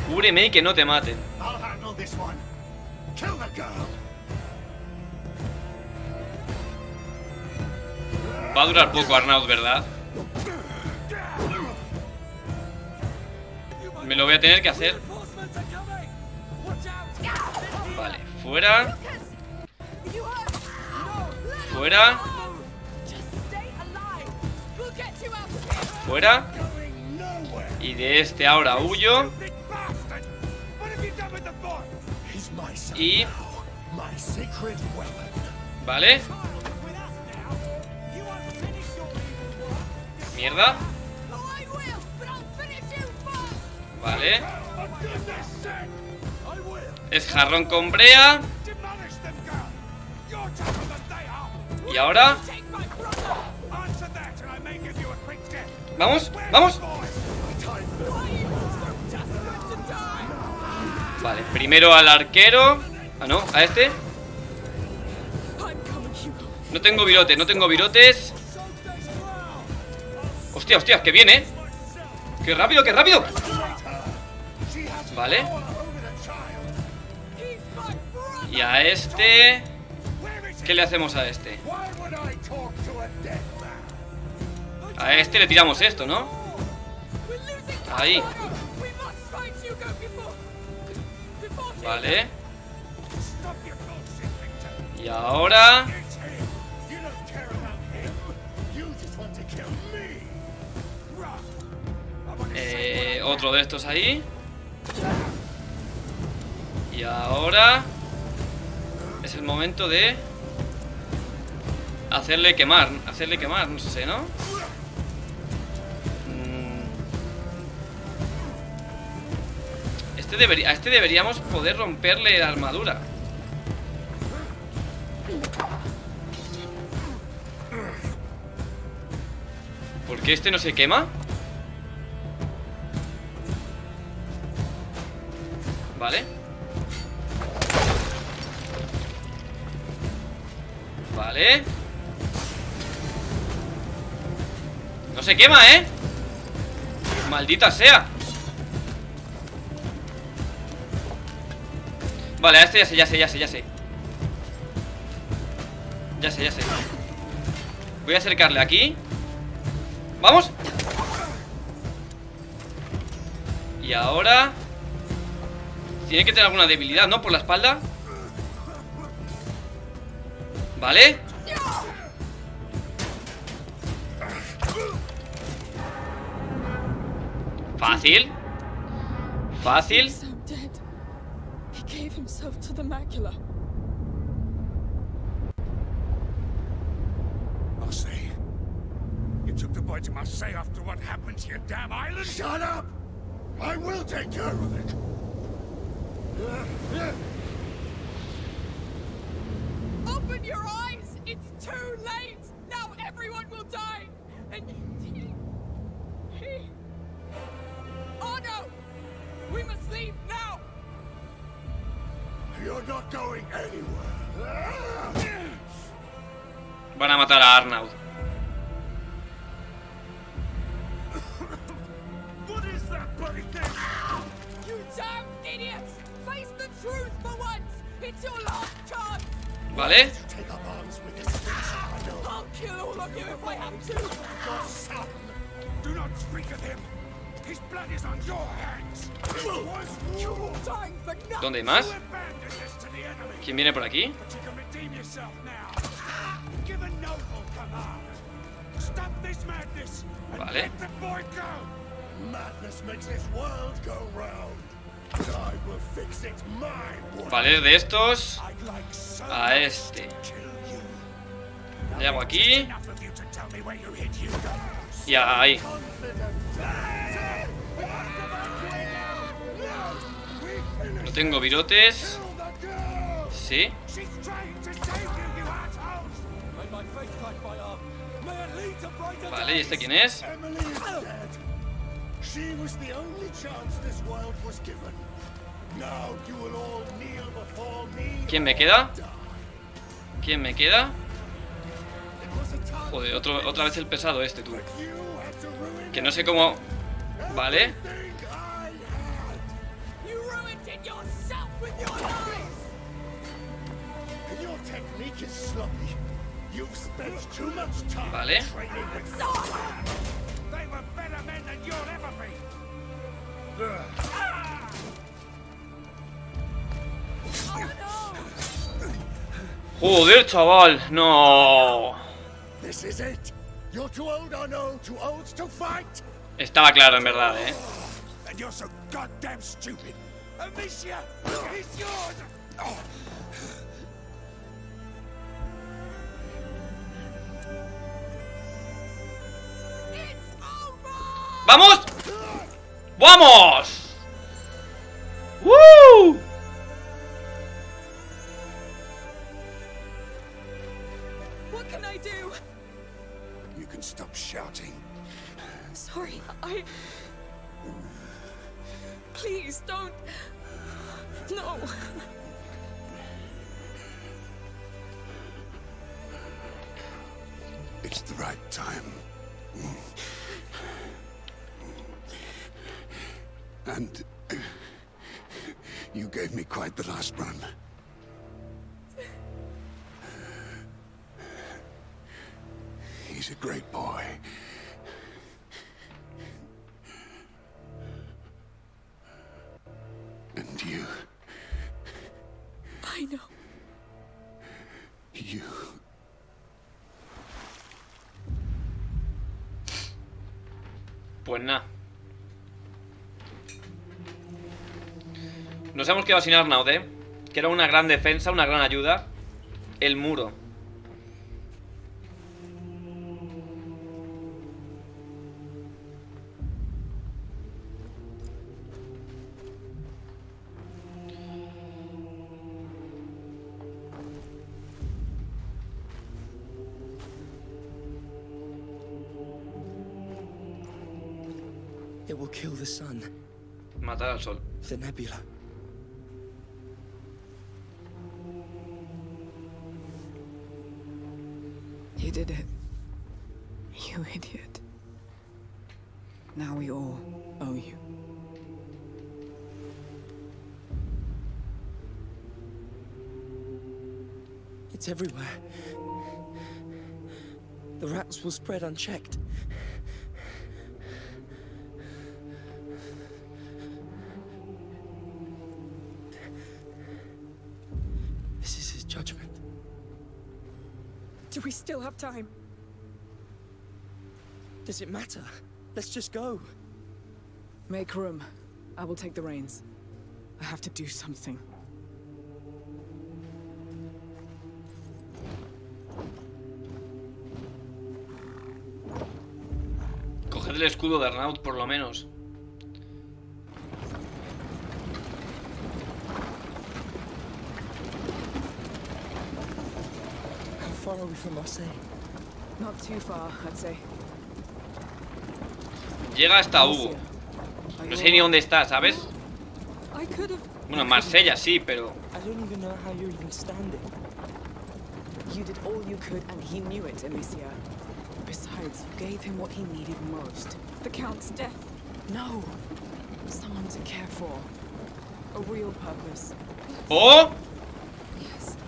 Cúbreme y que no te maten. I'll handle this one. Kill the girl. Va a durar poco Arnaud, ¿verdad? Me lo voy a tener que hacer. Vale, fuera. Fuera. Fuera. Y de este ahora huyo. Y... Vale. Vale. Es jarrón con brea. Y ahora... Vamos, vamos. Vale, primero al arquero. Ah, no, a este. No tengo virotes, no tengo virotes. Hostia, hostia, que viene. ¡Qué rápido, qué rápido! Vale. Y a este... ¿Qué le hacemos a este? A este le tiramos esto, ¿no? Ahí. Vale. Y ahora... Eh, otro de estos ahí. Y ahora... Es el momento de... Hacerle quemar. Hacerle quemar, no sé, ¿no? Mm. Este debería, a este deberíamos poder romperle la armadura. ¿Por qué este no se quema? Vale. Vale. No se quema, ¿eh? Maldita sea. Vale, a este ya sé, ya sé, ya sé, ya sé. Ya sé, ya sé. Voy a acercarle aquí. ¡Vamos! Y ahora tiene que tener alguna debilidad, ¿no? Por la espalda ¿Vale? Fácil Fácil So dead. He gave himself to the macula. Marseille. You took the boy to Marseille after what happened to your damn island? Shut up! I will take care of it. Open your eyes! It's too late! Now everyone will die! And he... he... Oh no! We must leave now! You're not going anywhere. Van a matar a Arnaud nothing! ¿Dónde hay más? ¿Quién viene por aquí? Vale. Vale, de estos A este. Le hago aquí. Y ahí No tengo virotes Sí Vale, ¿y este quién es? She was the only chance this world was given. ¿Quién me queda? ¿Quién me queda? Joder, otro, otra vez el pesado este, tú Que no sé cómo... Vale everything old to fight. Estaba claro, en verdad, eh. Oh. ¡Vamos! ¡Vamos! ¡Woo! Do? You can stop shouting. Sorry, I. Please don't. No. It's the right time. And you gave me quite the last run. He's a great boy. And you. I know. You. Pues nada. Nos hemos quedado sin Arnaud. ¿eh? Que era una gran defensa, una gran ayuda. El muro. Kill the sun, Matar al sol. the nebula. You did it. You idiot. Now we all owe you. It's everywhere. The rats will spread unchecked. Still have time? Does it matter? Let's just go. Make room. I will take the reins. I have to do something. Coged el escudo de Arnaut, por lo menos. Are we from Marseille? Not too far, I'd say. Llega hasta Hugo. No sé ni dónde está, ¿sabes? Could have. Bueno, en Marsella sí, pero... I don't even know how you're even standing. You did all you could, and he knew it, Amicia. Besides, you gave him what he needed most. The Count's death. No. Someone to care for. A real purpose. ¡Oh!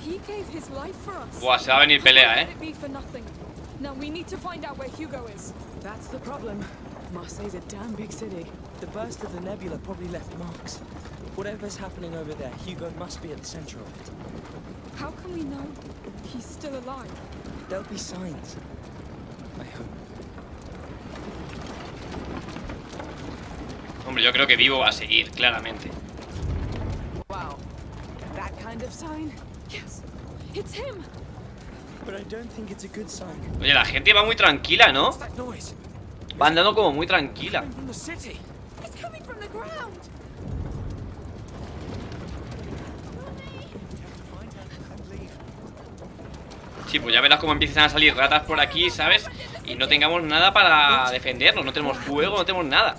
Yes. He gave his life for us. Buah, se va a venir pelea, eh. Let it be for nothing. Now we need to find out where Hugo is. That's the problem. Marseille's a damn big city. The burst of the nebula probably left marks. Whatever's happening over there, Hugo must be at the center of it. How can we know he's still alive? There'll be signs. I hope. Hombre, yo creo que vivo va a seguir, claramente. Wow. That kind of sign? Yes. It's him. But I don't think it's a good sign. Oye, la gente va muy tranquila, ¿no? Va andando como muy tranquila. Sí, pues ya verás cómo empiezan a salir ratas por aquí, ¿sabes? Y no tengamos nada para defendernos. No tenemos fuego, no tenemos nada.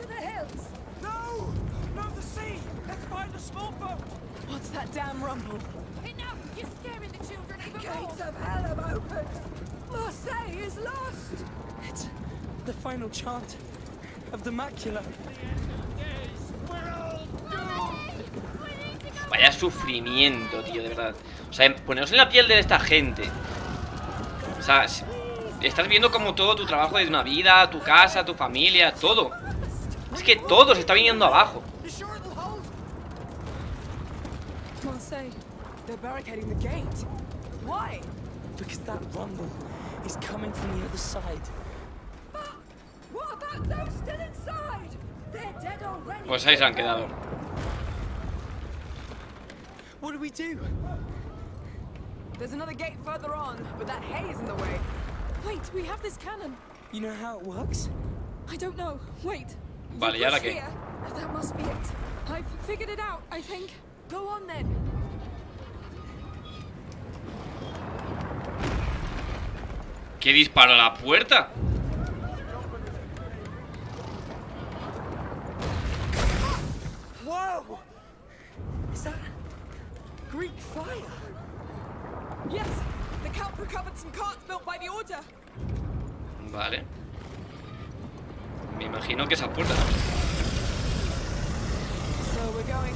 The final chant of the macula. Vaya sufrimiento, tío, de verdad. O sea, poneros en la piel de esta gente. O sea, estás viendo como todo tu trabajo de una vida, tu casa, tu familia, todo. Es que todo se está viniendo abajo. They're barricading the gate. Why? Because that rumble is coming from the other side. What about those still inside? They're dead already. Pues ahí se han quedado. What do we do? There's another gate further on, but that hay is in the way. Wait, we have this cannon. You know how it works? I don't know. Wait. Vale, ¿y ahora qué? Here. That must be it. I've figured it out, I think. Go on then. ¿Qué dispara a la puerta? Whoa! Is that Greek fire? Yes, the Count recovered some carts built by the Order. Vale. Me imagino que esa puerta. So we're going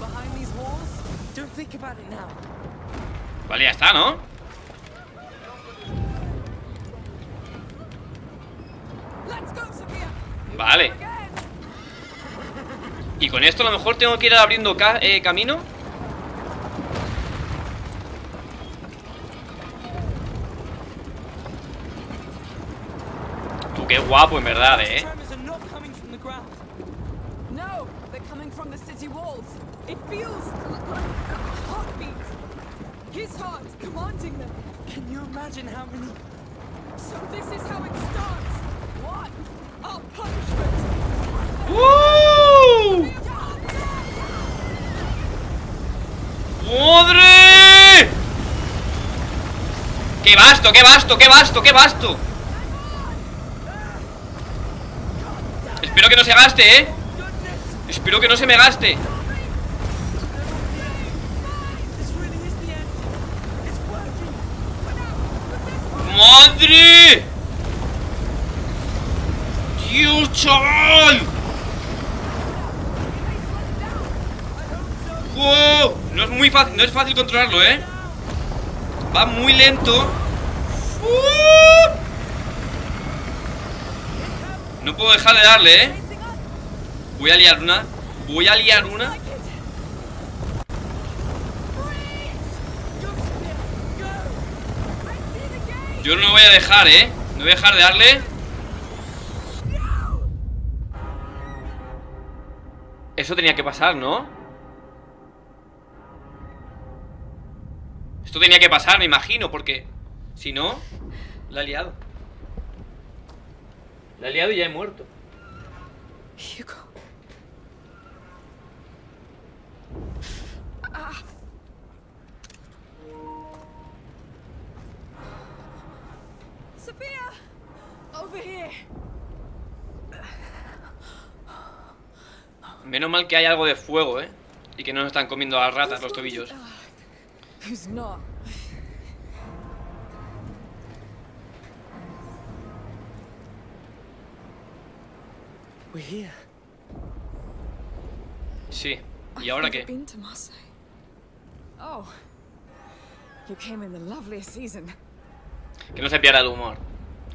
behind these walls? Don't think about it now. Vale, ya está, ¿no? Let's go, Sophia. Vale. Y con esto a lo mejor tengo que ir abriendo ca- eh, camino. Tú qué guapo, en verdad, ¿eh? ¡Uh! ¡Madre! ¡Qué basto, qué basto, qué basto, qué basto! Espero que no se gaste, ¿eh? Espero que no se me gaste ¡Madre! ¡Dios, chaval! ¡Wow! No es muy fácil, no es fácil controlarlo, ¿eh? Va muy lento ¡Uh! No puedo dejar de darle, ¿eh? Voy a liar una Voy a liar una Yo no voy a dejar, ¿eh? No voy a dejar de darle Eso tenía que pasar, ¿no? Esto tenía que pasar, me imagino, porque Si no, la he liado La he liado y ya he muerto Hugo. Ah. Sophia! Over here. Menos mal que hay algo de fuego, ¿eh? Y que no nos están comiendo las ratas los tobillos Who's not? We're here. Sí, ¿y ahora qué? been to Marseille. Oh. You came in the loveliest season. Que no se pierda el humor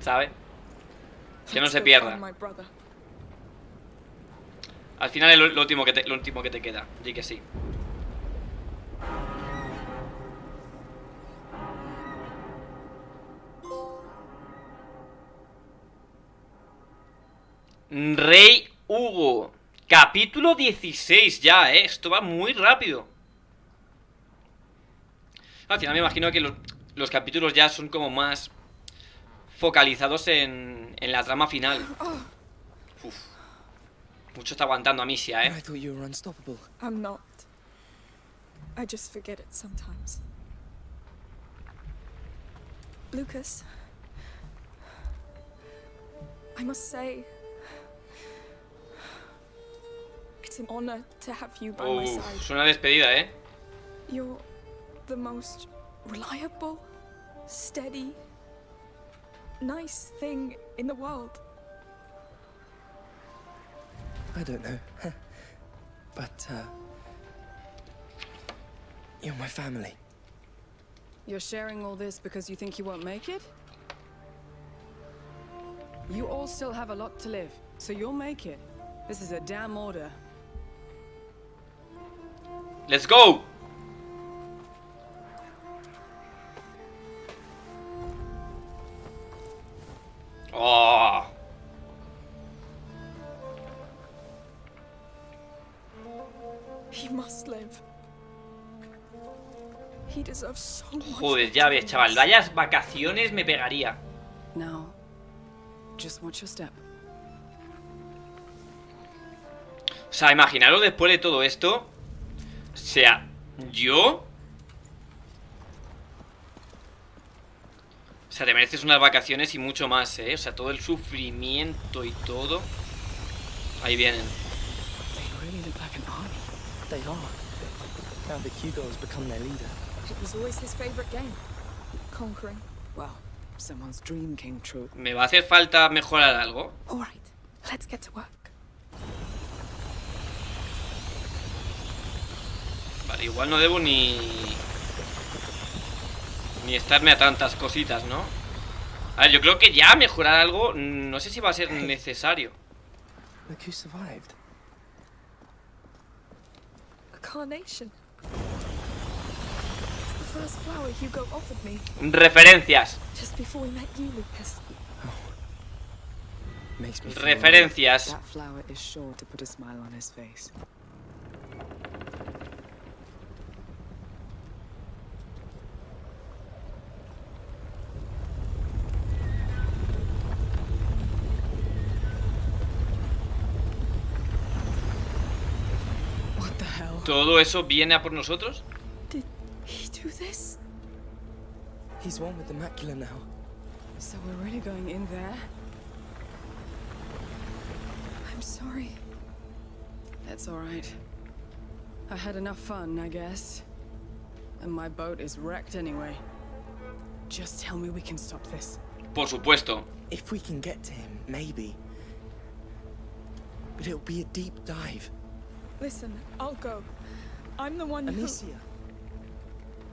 ¿Sabe? Que no se pierda. Al final es lo último que te, lo último que te queda Di que sí Rey Hugo Capítulo 16 ya, eh Esto va muy rápido Al final me imagino que los, los capítulos ya son como más Focalizados en, en la trama final Uf. Mucho está aguantando a Misia, I eh thought you were unstoppable. I'm not. I just forget it sometimes. Lucas. I must say. It's an honor to have you by my Uf, side. suena despedida, eh You're the most reliable, steady, nice thing in the world. I don't know. but, uh... You're my family. You're sharing all this because you think you won't make it? You all still have a lot to live, so you'll make it. This is a damn order. Let's go Oh He must live. He deserves so much. Joder, ya ves, chaval Vayas vacaciones me pegaría Now, just watch your step. O sea, imaginaros después de todo esto sea, yo O sea, te mereces unas vacaciones y mucho más, ¿eh? O sea, todo el sufrimiento y todo Ahí vienen They really look like an army. They are. Now that Hugo has become their leader. It was always his favorite game. Conquering. Well, someone's dream came true. ¿Me va a hacer falta mejorar algo? All right, let's get to work. Vale, igual no debo ni... Ni estarme a tantas cositas, ¿no? A ver, yo creo que ya mejorar algo No sé si va a ser necesario Look who survived. A carnation. It's the first flower Hugo offered me Referencias just before we met you, Lucas. Makes me feel Referencias That flower is sure to put a smile on his face. ¿Todo eso viene a por nosotros? Did he do this? He's one with the macula now. So we're really going in there? I'm sorry. That's alright. I had enough fun, I guess. And my boat is wrecked anyway. Just tell me we can stop this. Por supuesto. If we can get to him, maybe. But it'll be a deep dive. Listen, I'll go. I'm the one who... Amicia.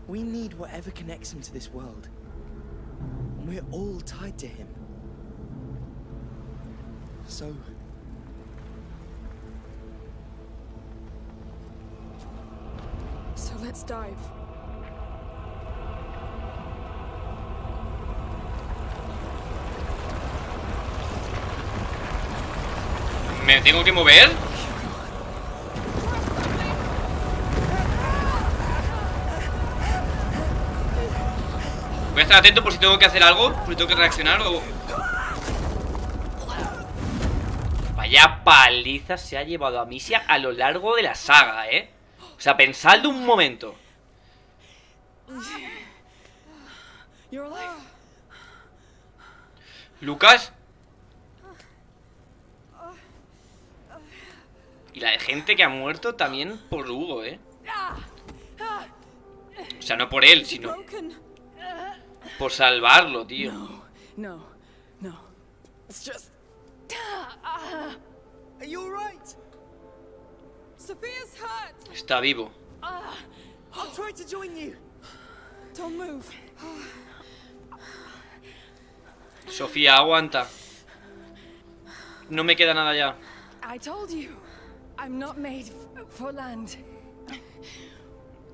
We need whatever connects him to this world. And we're all tied to him. So... So let's dive. ¿Me tengo que mover? Estar atento por si tengo que hacer algo Por si tengo que reaccionar o... Vaya paliza se ha llevado a Misia a lo largo de la saga, ¿eh? O sea, pensadlo un momento. Lucas Y la de gente que ha muerto también por Hugo, ¿eh? O sea, no por él, sino por salvarlo, tío No, no. It's just. Are you alright? Sophia's hurt. Está vivo I'll try to join you. Don't move. Sofía, aguanta No me queda nada ya I told you. I'm not made for land.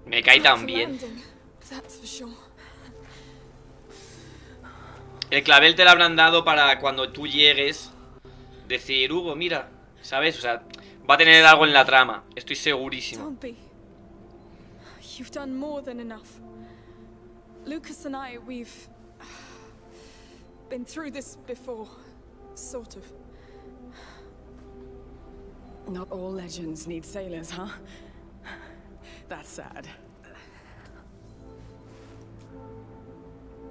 Me cae tan bien That's for sure. El clavel te lo habrán dado para cuando tú llegues Decir, Hugo, mira ¿Sabes? O sea, va a tener algo en la trama Estoy segurísimo Don't be. You've done more than enough. Lucas and I, we've been through this before, sort of. Not all legends need sailors, huh? That's sad.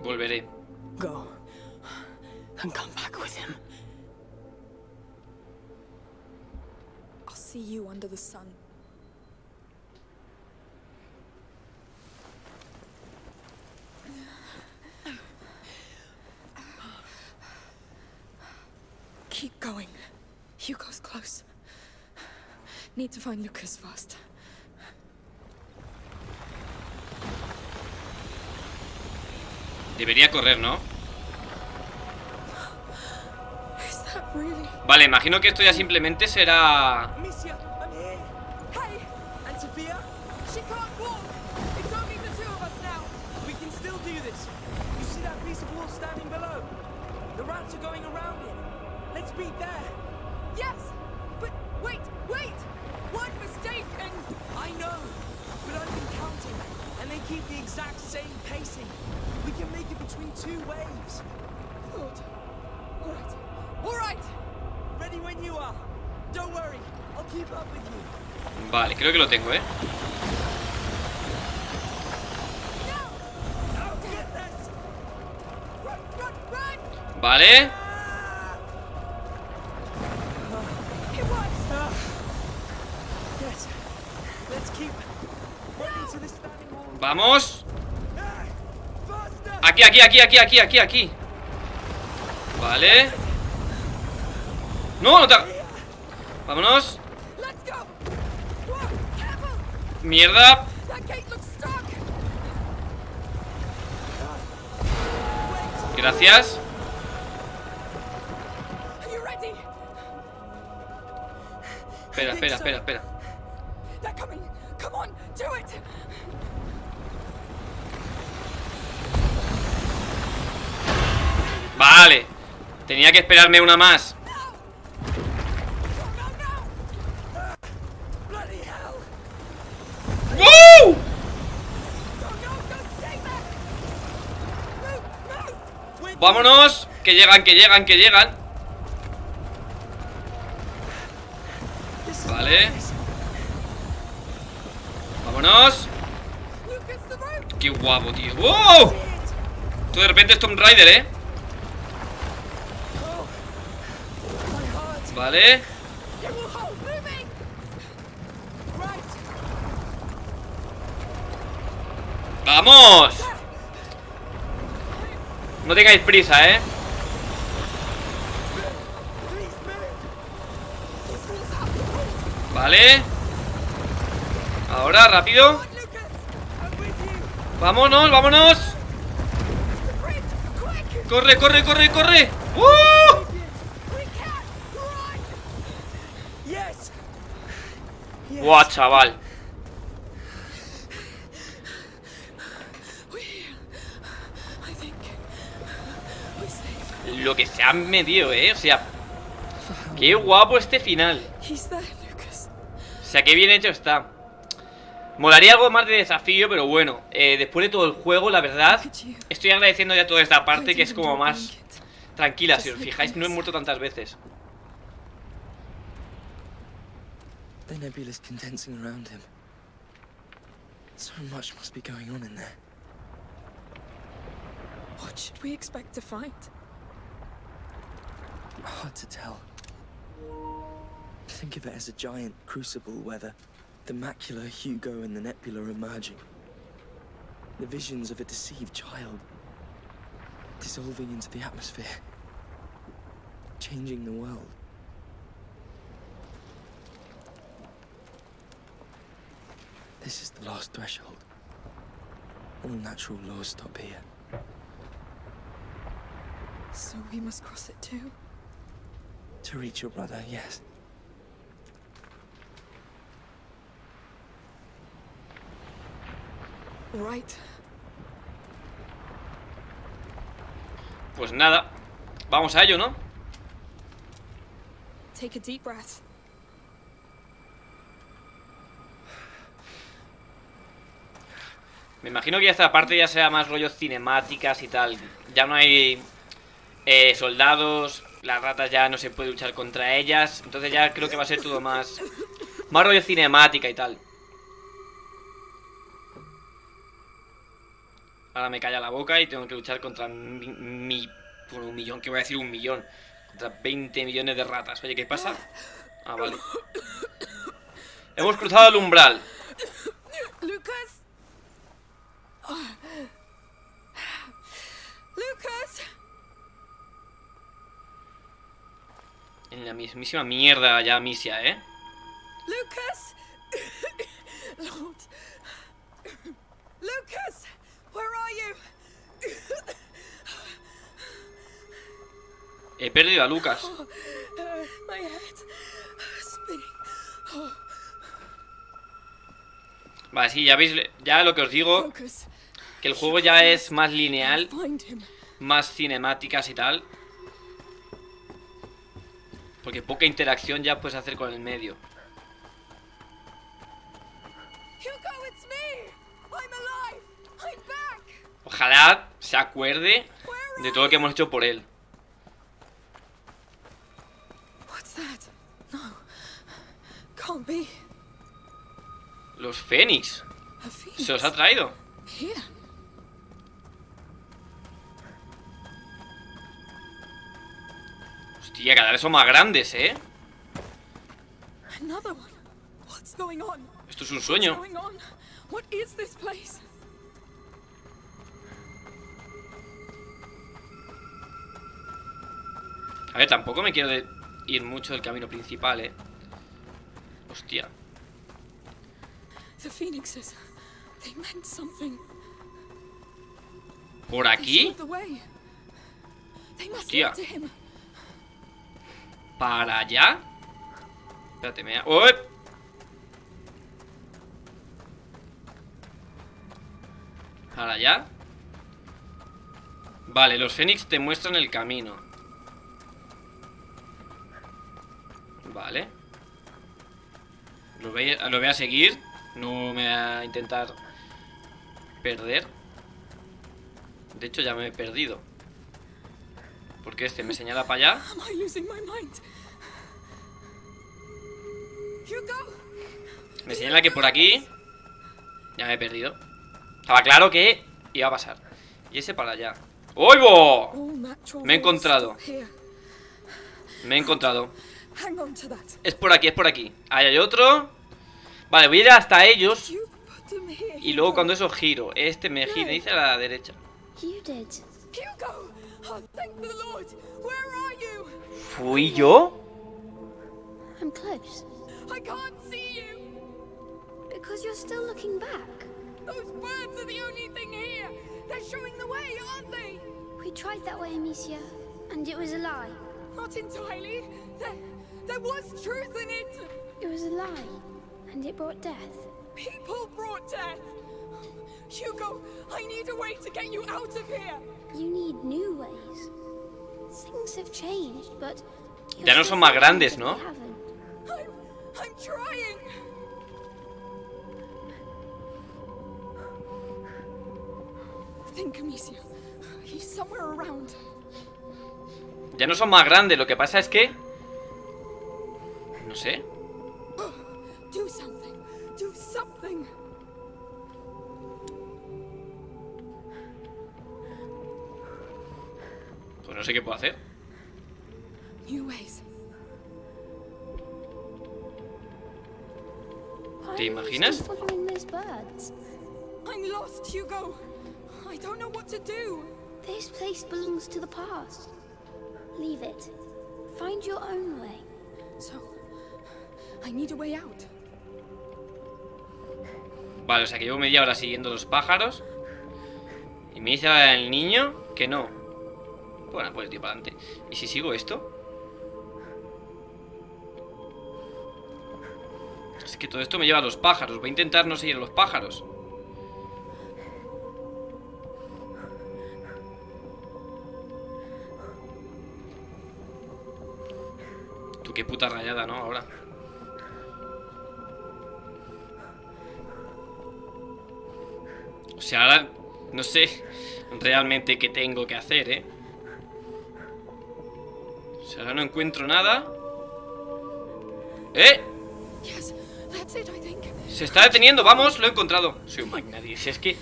Volveré Go and come back with him. I'll see you under the sun. Keep going. Hugo's close. Need to find Lucas first. Debería correr, ¿no? Vale, imagino que esto ya simplemente será... que lo tengo, ¿eh? Vale. Vamos! Aquí, aquí, aquí, aquí, aquí, aquí, aquí Vale No, no te... Vámonos Mierda. Gracias? Espera, espera, espera, espera. Vale Tenía que esperarme una más Bloody hell! ¡Woo! No, no, don't say that. Move, move. Vámonos Que llegan, que llegan, que llegan Vale. Vámonos. Qué guapo, tío. ¡Wow! Tú de repente es Tomb Raider, ¿eh? Vale. ¡Vamos! No tengáis prisa, ¿eh? Vale. Ahora, rápido. Vámonos, vámonos. Corre, corre, corre, corre. ¡Uh! Guau, chaval Lo que se han metido, eh O sea Qué guapo este final. O sea, qué bien hecho está. Molaría algo más de desafío, pero bueno eh, Después de todo el juego, la verdad Estoy agradeciendo ya toda esta parte que es como más Tranquila, si os fijáis No he muerto tantas veces. The nebula's condensing around him. So much must be going on in there. What should we expect to find? Hard to tell. Think of it as a giant crucible where the, the macula, Hugo, and the nebula are merging. The visions of a deceived child dissolving into the atmosphere, changing the world. This is the last threshold. All natural laws stop here. So we must cross it too? To reach your brother, yes. Right. Pues nada Vamos a ello, ¿no? Take a deep breath. Me imagino que esta parte ya sea más rollo cinemáticas y tal Ya no hay eh, soldados Las ratas ya no se puede luchar contra ellas Entonces ya creo que va a ser todo más Más rollo cinemática y tal Ahora me calla la boca y tengo que luchar contra mi, mi un millón, que voy a decir un millón Contra 20 millones de ratas Oye, ¿qué pasa? Ah, vale Hemos cruzado el umbral Lucas? Lucas? En la mismísima mierda ya, Misia, ¿eh? Lucas? Lord. Lucas, where are you? He perdido a Lucas Oh, uh, my head spinning. Oh, Vale, sí, ya veis, ya lo que os digo. Que el juego ya es más lineal. Más cinemáticas y tal Porque poca interacción ya puedes hacer con el medio. Ojalá se acuerde de todo lo que hemos hecho por él. Los Fénix. Se los ha traído Hostia, cada vez son más grandes, ¿eh? Esto es un sueño? A ver, tampoco me quiero de- ir mucho del camino principal, ¿eh? Hostia. ¿Por aquí? Hostia. ¿Para allá? Espérate, me... ¡Uy! ¿Para allá? Vale, los Fénix te muestran el camino. Vale. Lo voy, a, lo voy a seguir No me voy a intentar Perder. De hecho ya me he perdido. Porque este me señala para allá Me señala que por aquí Ya me he perdido. Estaba claro que iba a pasar. Y ese para allá. Natural Me he encontrado. Me he encontrado. Es por aquí, es por aquí. Ahí hay otro. Vale, voy a ir hasta ellos. Y luego cuando eso giro. Este me gira y dice a la derecha. ¿Fui yo? I'm close. I can't see you! Because you're still looking back. Those birds are the only thing here! They're showing the way, aren't they? We tried that way, Amicia, and it was a lie. Not entirely. There, there was truth in it. It was a lie, and it brought death. People brought death. Hugo, I need a way to get you out of here. You need new ways. Things have changed, but. you're Ya no still son más thinking grandes, that ¿no? I'm trying. Think, Amicia. He's somewhere around. Ya no son más grandes. Lo que pasa es que... No sé. Do something. Do something. Pues no sé qué puedo hacer. New ways. ¿Te imaginas? still following those birds? I'm lost, Hugo. I don't know what to do. This place belongs to the past. Leave it. Find your own way. So, I need a way out. Vale, o sea que llevo media hora siguiendo los pájaros. Y me dice el niño que no. Bueno, pues tío, para adelante. ¿Y si sigo esto? Es que todo esto me lleva a los pájaros. Voy a intentar no seguir a los pájaros. Tú qué puta rayada, ¿no? Ahora. O sea, ahora no sé realmente qué tengo que hacer, ¿eh? O sea, ahora no encuentro nada. ¡Eh! Se está deteniendo, vamos, lo he encontrado. Soy un magnate. Si es que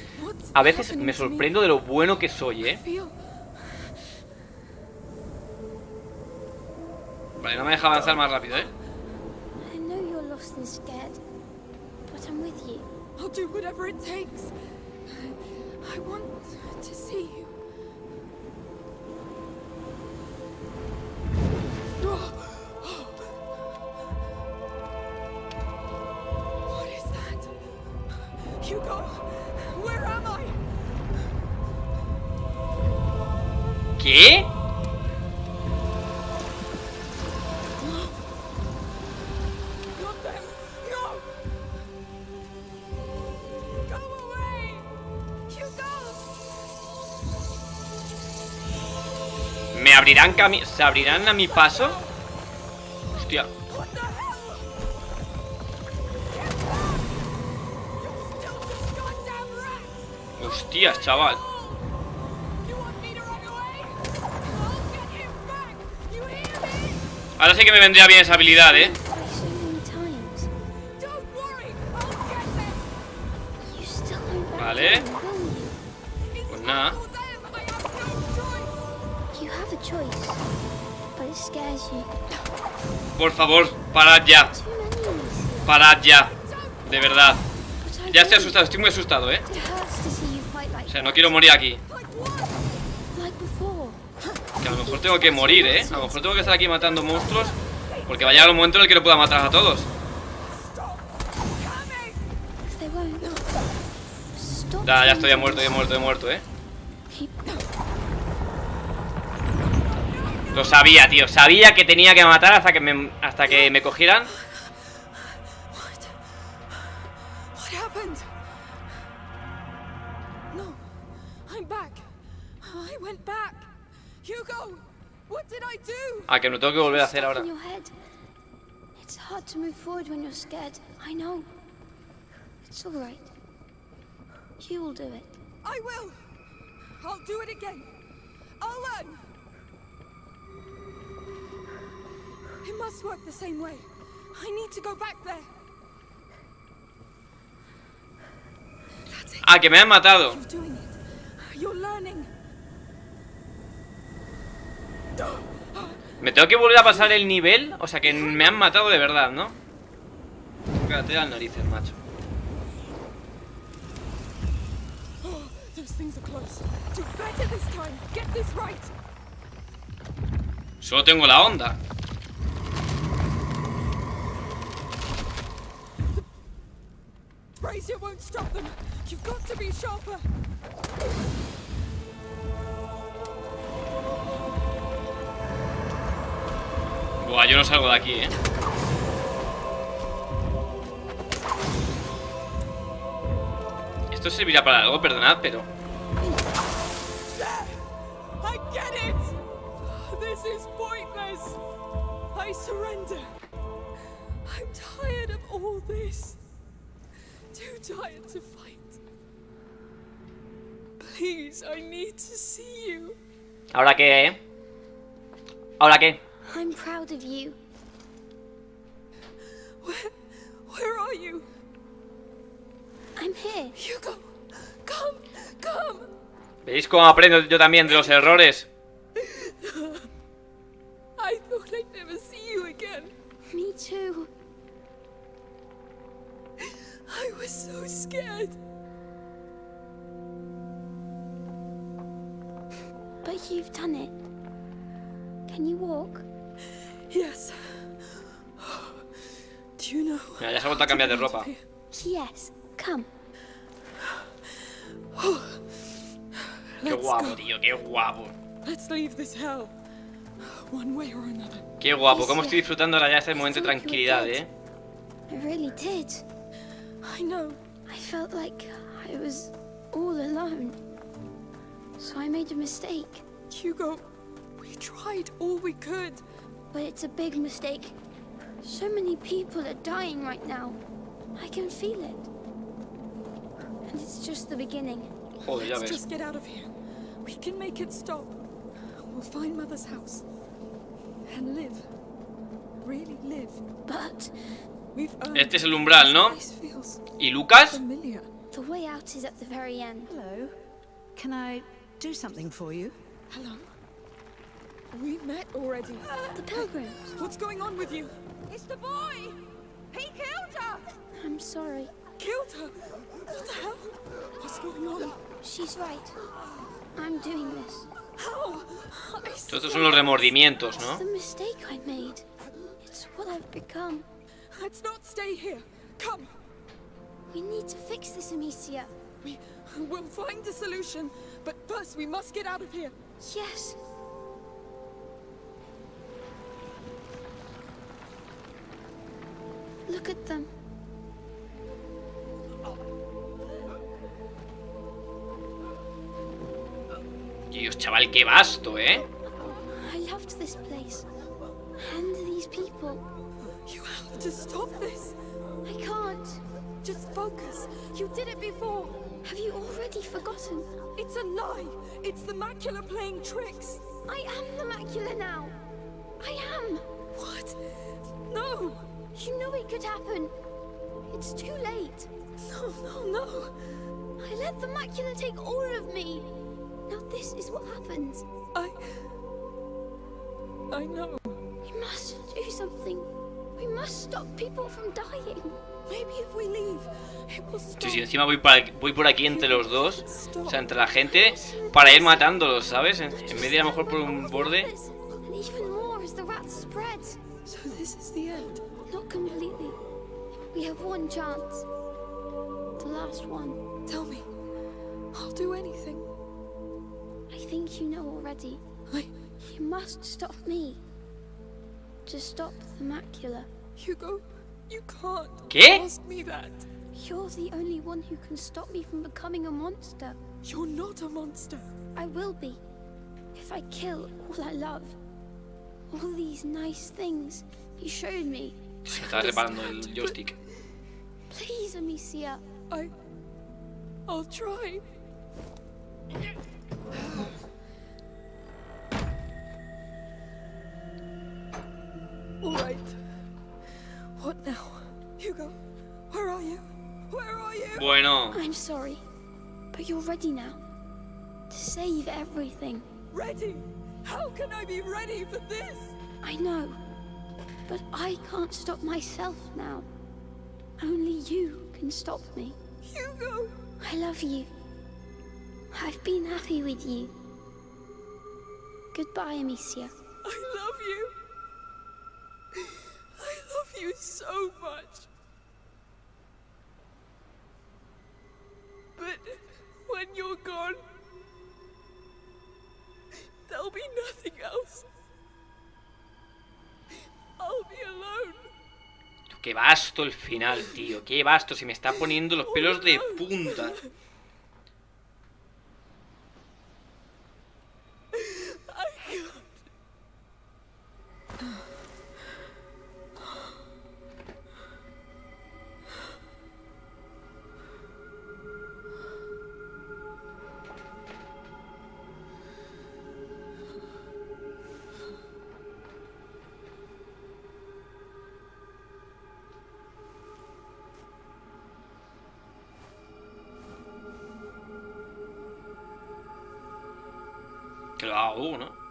a veces me sorprendo de lo bueno que soy, ¿eh? Vale, no me deja avanzar más rápido, ¿eh? That? Hugo, where am I? ¿Qué? ¿Me abrirán cami... ¿Se abrirán a mi paso? Hostia. Hear me? Ahora sí que me vendría bien esa habilidad, ¿eh? Vale. Pues nada. Por favor, parad ya. Parad ya. De verdad. Ya estoy asustado, estoy muy asustado, ¿eh? It hurts to see you fight like O no quiero morir aquí. Que a lo mejor tengo que morir, ¿eh? A lo mejor tengo que estar aquí matando monstruos. Porque va a llegar un momento en el que no pueda matar a todos. Ya, ya estoy muerto, ya muerto, ya muerto, ¿eh? Lo sabía, tío. Sabía que tenía que matar hasta que hasta que me cogieran. Ah, que no tengo que volver a hacer ahora. It's hard to move forward when you're scared. I know. It's all right. You will do it. I will. I'll do it again. I'll learn. It must work the same way. I need to go back there. Ah, que me han matado. You're doing it. You're learning. ¿Me tengo que volver a pasar el nivel? O sea, que me han matado de verdad, ¿no? Cállate las narices, macho. Oh. Solo tengo la onda. Brazier won't stop them. You've got to be sharper. Buah, yo no salgo de aquí, ¿eh? Esto servirá para algo, perdonad, pero... I get it. This is pointless. I surrender. I'm tired of all this. Too tired to fight. Please, I need to see you. ¿Ahora qué, eh? ¿Ahora qué? I'm proud of you. Where, where are you? I'm here. Hugo, come, come. ¿Veis cómo aprendo yo también de los errores? I thought I'd never see you again. Me too. I was so scared. But you've done it. Can you walk? Yes. Do you know? Mira, ya se ha vuelto a cambiar de ropa. Yes. Come. Qué Let's guapo, tío, qué guapo. Let's leave this hell. One way or another. Qué guapo, cómo estoy disfrutando ahora ya este momento de tranquilidad, eh. I really did. I know. I felt like I was all alone. So I made a mistake. Hugo, we tried all we could. But it's a big mistake. So many people are dying right now. I can feel it. And it's just the beginning. Joder, Let's just get out of here. We can make it stop. We'll find Mother's house. And live. Really live. But We've earned Este es el umbral, ¿no? This feels ¿Y Lucas? familiar. the way out is at the very end. Hello. Can I do something for you? Hello? We met already. The pilgrims. What's going on with you? It's the boy! He killed her! I'm sorry. Killed her? What the hell? What's going on? She's right. I'm doing this. How? I Estos son los remordimientos, ¿no? It's the mistake I made. It's what I've become. Let's not stay here. Come. We need to fix this, Amicia. We will find a solution, but first we must get out of here. Yes. Look at them. Dios, chaval, qué vasto, ¿eh? I loved this place. And these people. You have to stop this. I can't. Just focus. You did it before. Have you already forgotten? It's a lie. It's the macula playing tricks. I am the macula now. I am. What? No. You knew it could happen. It's too late. No, no, no. I let the macula take all of me. Now this is what happens. I. I know. We must do something. We must stop people from dying. Maybe if we leave, it will stop. Sí, sí, encima voy por, aquí, voy por aquí entre los dos, o sea, entre la gente, para ir matándolos, ¿sabes? En, en vez de ir a lo mejor por un borde. We have one chance. The last one. Tell me. I'll do anything. I think you know already. I. You must stop me. To stop the macula. Hugo, you can't ¿Qué? ask me that. You're the only one who can stop me from becoming a monster. You're not a monster. I will be. If I kill all I love. All these nice things you showed me. Se está reparando el joystick. Please, Amicia. I. I'll try. All right. What now? Hugo, where are you? Where are you? Bueno, I'm sorry. But you're ready now. To save everything. Ready? How can I be ready for this? I know. But I can't stop myself now. Only you can stop me. Hugo! I love you. I've been happy with you. Goodbye, Amicia. I love you. I love you so much. But when you're gone, there'll be nothing else. I'll be alone. Qué vasto el final, tío. Qué vasto. Se me está poniendo los pelos de punta.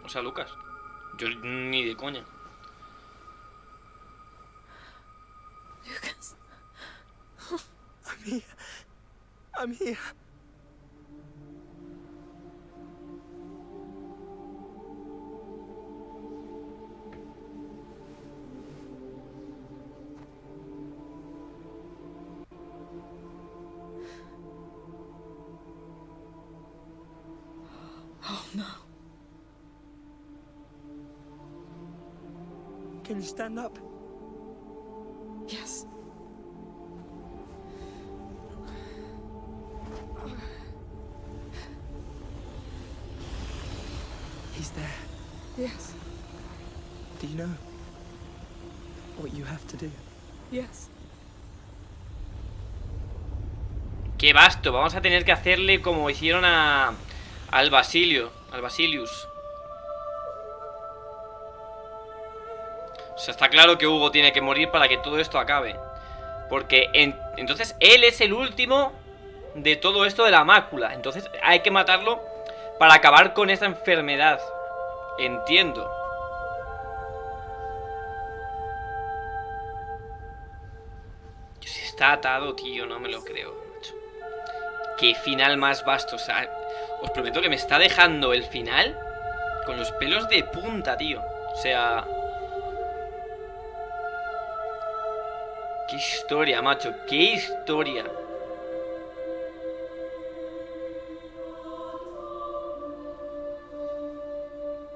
Sea, Lucas. Yo ni de coña. Lucas. I'm here. Stand up? Yes. He's there. Yes. Do you know what you have to do? Yes. Qué vasto. Vamos a tener que hacerle como hicieron a... Al Basilio. Al Basilius. O sea, está claro que Hugo tiene que morir para que todo esto acabe. Porque en- entonces él es el último de todo esto de la mácula. Entonces hay que matarlo para acabar con esa enfermedad. Entiendo. Si está atado, tío, no me lo creo. Qué final más vasto. O sea, os prometo que me está dejando el final con los pelos de punta, tío. O sea... Qué historia, macho. Qué historia.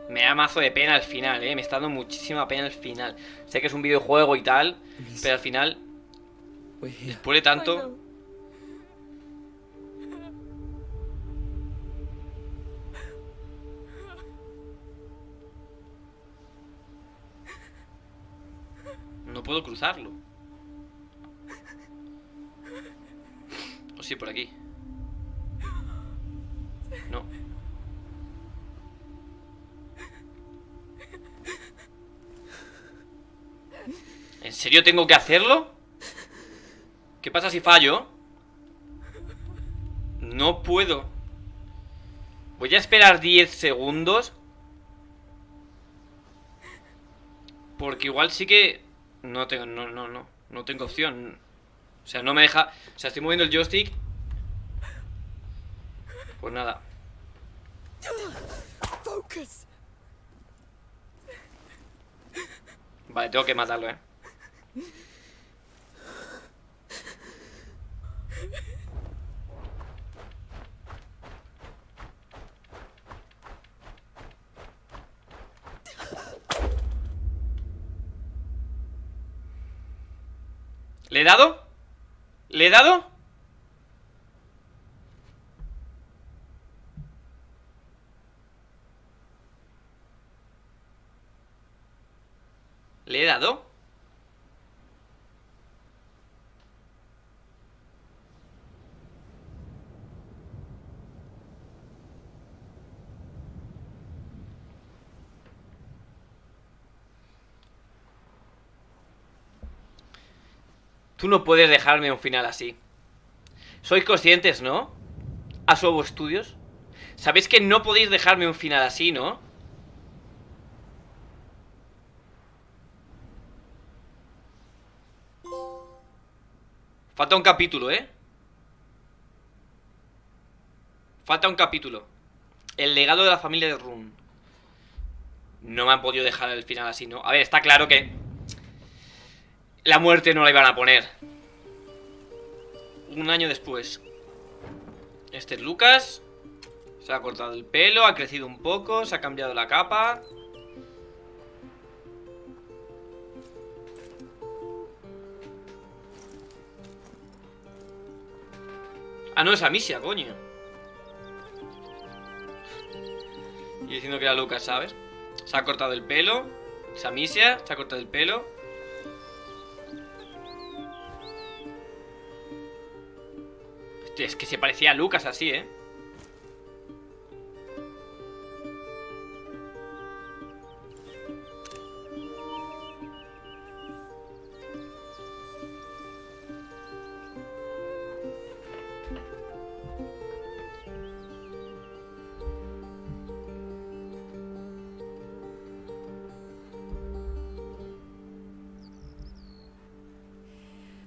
Me da mazo de pena al final, eh. Me está dando muchísima pena al final. Sé que es un videojuego y tal, pero al final, here. después de tanto. No puedo cruzarlo. Sí, por aquí. No. ¿En serio tengo que hacerlo? ¿Qué pasa si fallo? No puedo. Voy a esperar 10 segundos. Porque igual sí que... No tengo... No, no, no. No tengo opción. O sea, no me deja... O sea, estoy moviendo el joystick. Pues nada. Vale, tengo que matarlo, eh. ¿Le he dado? ¿Le he dado? ¿Le he dado? Tú no puedes dejarme un final así. Sois conscientes, ¿no? a Sobo Studios? Sabéis que no podéis dejarme un final así, ¿no? Falta un capítulo, ¿eh? Falta un capítulo. El legado de la familia de Rune. No me han podido dejar el final así, ¿no? A ver, está claro que... La muerte no la iban a poner. Un año después. Este es Lucas. Se ha cortado el pelo, ha crecido un poco, se ha cambiado la capa. Ah, no, es Amicia, coño. Y diciendo que era Lucas, ¿sabes? Se ha cortado el pelo. Es Amicia, se ha cortado el pelo. Es que se parecía a Lucas así, ¿eh?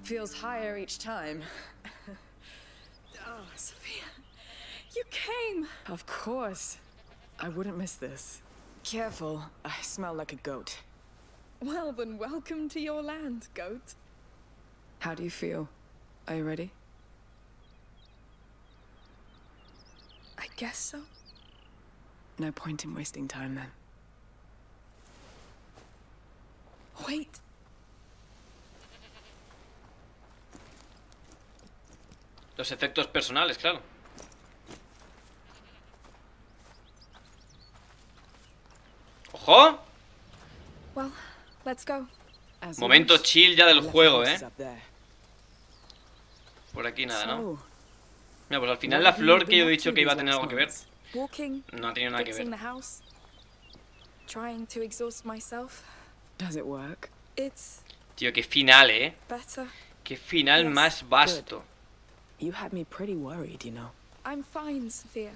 Feels higher each time. Came! Of course. I wouldn't miss this. Careful, I smell like a goat. Well, then welcome to your land, goat. How do you feel? Are you ready? I guess so. No point in wasting time then. Wait. Los efectos personales, claro. ¡Ojo! Well, let's go. Momento chill ya del juego, ¿eh? Por aquí nada, ¿no? Mira, pues al final la flor que yo he dicho que iba a tener algo que ver No ha tenido nada que ver the house, trying to exhaust myself. Does it work? It's Tío, qué final, ¿eh? Qué final más vasto You had me pretty worried, you know. I'm fine, Sophia.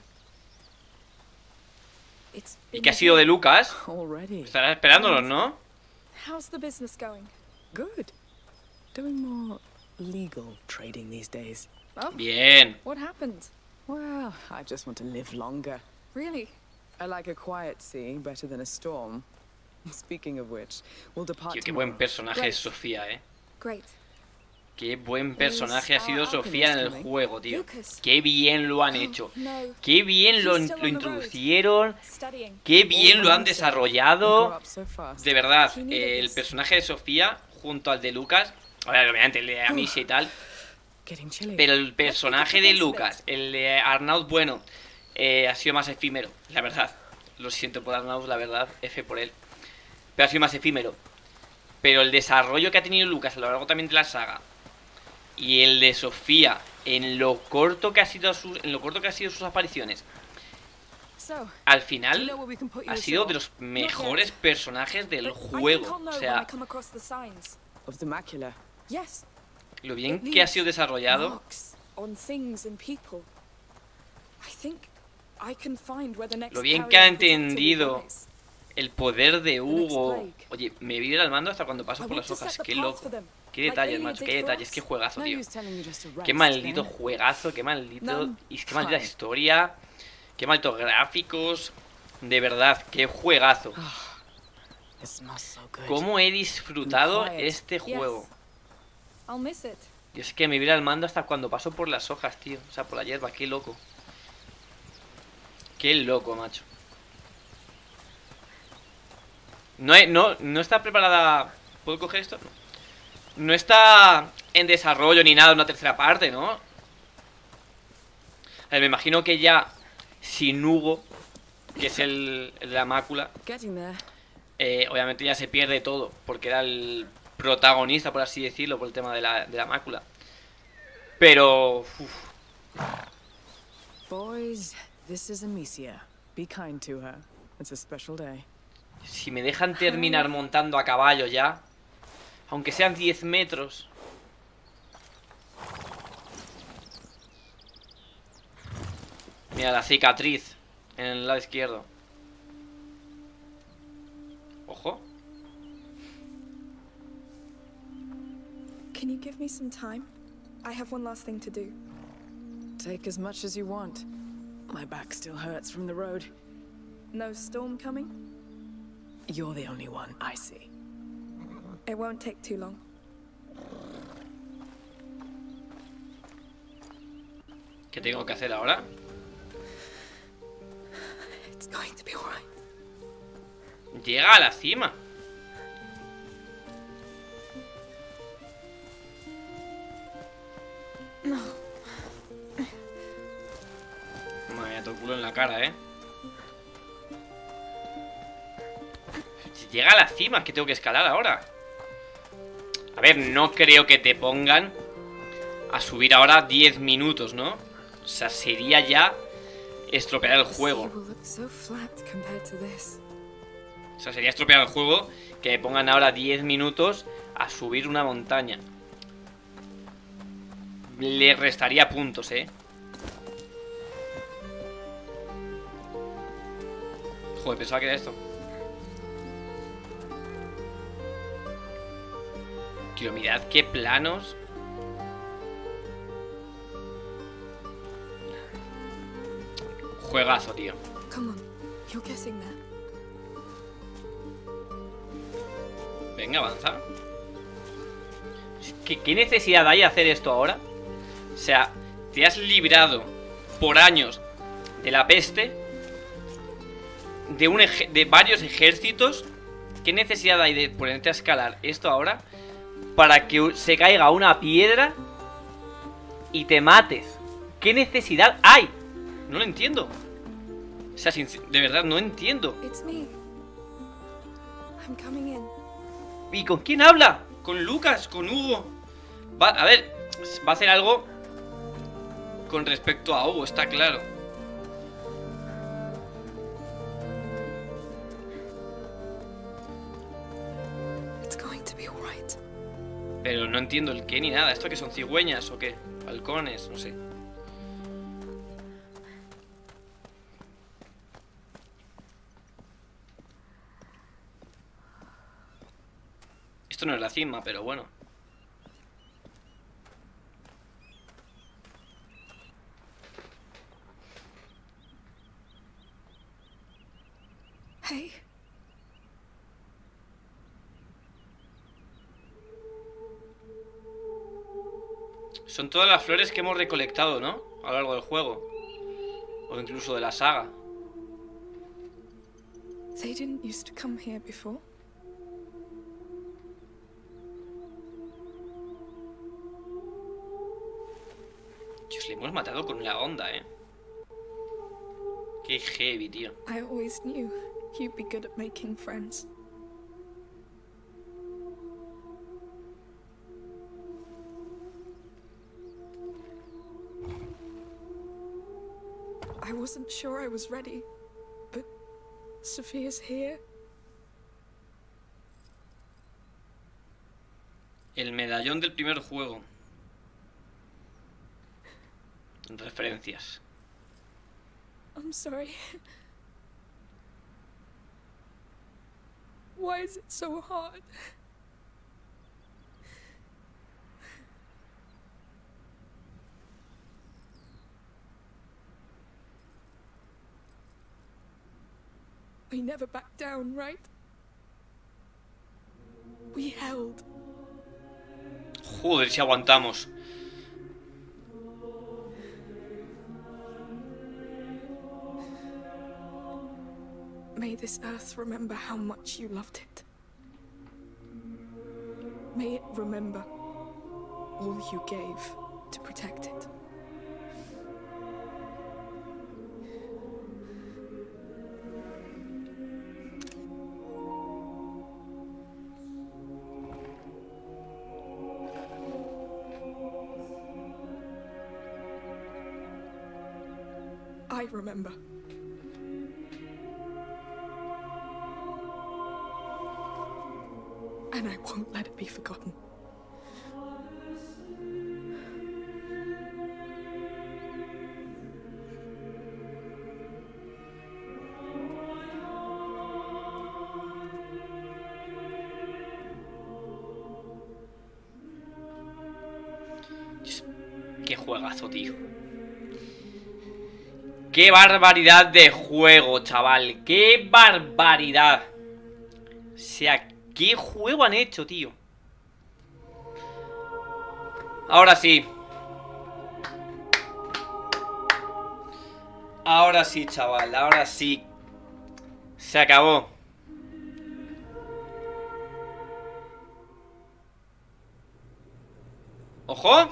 It's ¿Y been qué ha a sido de. Lucas? Already. Estará esperándonos, ¿no? How's the business going? Good. Doing more legal trading these days. Oh, Bien what happened? Well, I just want to live longer. Really? I like a quiet sea better than a storm. Speaking of which, we'll depart Tío, qué buen personaje es Sofía, ¿eh? Great. Qué buen personaje ha sido Sofía en el juego, tío. Qué bien lo han hecho No. Qué bien lo, lo introducieron. Qué bien lo han desarrollado. De verdad, el personaje de Sofía junto al de Lucas obviamente el de Amicia y tal. Pero el personaje de Lucas, el de Arnaud, bueno, eh, ha sido más efímero, la verdad. Lo siento por Arnaud, la verdad, F por él. Pero ha sido más efímero. Pero el desarrollo que ha tenido Lucas a lo largo también de la saga y el de Sofía en lo corto que ha sido sus, en lo corto que ha sido sus apariciones, al final ha sido de los mejores personajes del juego. O sea, lo bien que ha sido desarrollado. Lo bien que ha entendido el poder de Hugo. Oye, me vibra el mando hasta cuando paso por las hojas. Qué loco. Qué detalles, macho. Qué detalles. Qué juegazo, tío. Qué maldito juegazo. Qué maldito. Y qué maldita historia. Qué malditos gráficos. De verdad, qué juegazo. Good. Cómo he disfrutado este juego. Yo sé que me vibra el mando hasta cuando paso por las hojas, tío. O sea, por la hierba. Qué loco. Qué loco, macho. No, he- no, no está preparada... ¿Puedo coger esto? No. No está en desarrollo ni nada una tercera parte, ¿no? A ver, me imagino que ya sin Hugo, que es el, el de la mácula, eh, obviamente ya se pierde todo, porque era el protagonista, por así decirlo, por el tema de la, de la mácula. Pero... uf, Boys, this is Amicia. Be kind to her. It's a special day. si me dejan terminar montando a caballo ya, aunque sean 10 metros... Mira la cicatriz en el lado izquierdo. Ojo. Can you give me some time? I have one last thing to do. Take as much as you want. My back still hurts from the road. No storm coming? You're the only one I see. It won't take too long. ¿Qué tengo que hacer ahora? It's going to be alright. Llega a la cima. No. Todo el culo en la cara, ¿eh? Si llega a la cima, es que tengo que escalar ahora. A ver, no creo que te pongan a subir ahora 10 minutos, ¿no? O sea, sería ya estropear el juego. O sea, sería estropear el juego que me pongan ahora 10 minutos a subir una montaña. Le restaría puntos, ¿eh? Joder, pensaba que era esto. Tío, mirad qué planos. Juegazo, tío. Venga, avanza. ¿Qué, ¿Qué necesidad hay de hacer esto ahora? O sea, te has librado por años de la peste, de, un de varios ejércitos. ¿Qué necesidad hay de ponerte a escalar esto ahora para que se caiga una piedra y te mates? ¿Qué necesidad hay? No lo entiendo. O sea, de verdad, no entiendo. ¿Y con quién habla? ¿Con Lucas? ¿Con Hugo? Va, a ver, va a hacer algo con respecto a Hugo, está claro. Pero no entiendo el qué ni nada. ¿Esto que son cigüeñas o qué? Halcones, no sé. Esto no es la cima, pero bueno. Hey, Son todas las flores que hemos recolectado, ¿no? A lo largo del juego. O incluso de la saga. they didn't used to come here before. Dios, le hemos matado con la onda, ¿eh? Qué heavy, tío. I always knew you'd be good at making friends. I wasn't sure I was ready, but Sophia's here. El medallón del primer juego. Referencias. I'm sorry. Why is it so hard? We never backed down, right? We held. Joder, si aguantamos. May this earth remember how much you loved it. May it remember all you gave to protect it. I remember. And I won't let it be forgotten. Qué barbaridad de juego, chaval. Qué barbaridad. O sea, qué juego han hecho, tío. Ahora sí. Ahora sí, chaval. Ahora sí. Se acabó. ¡Ojo!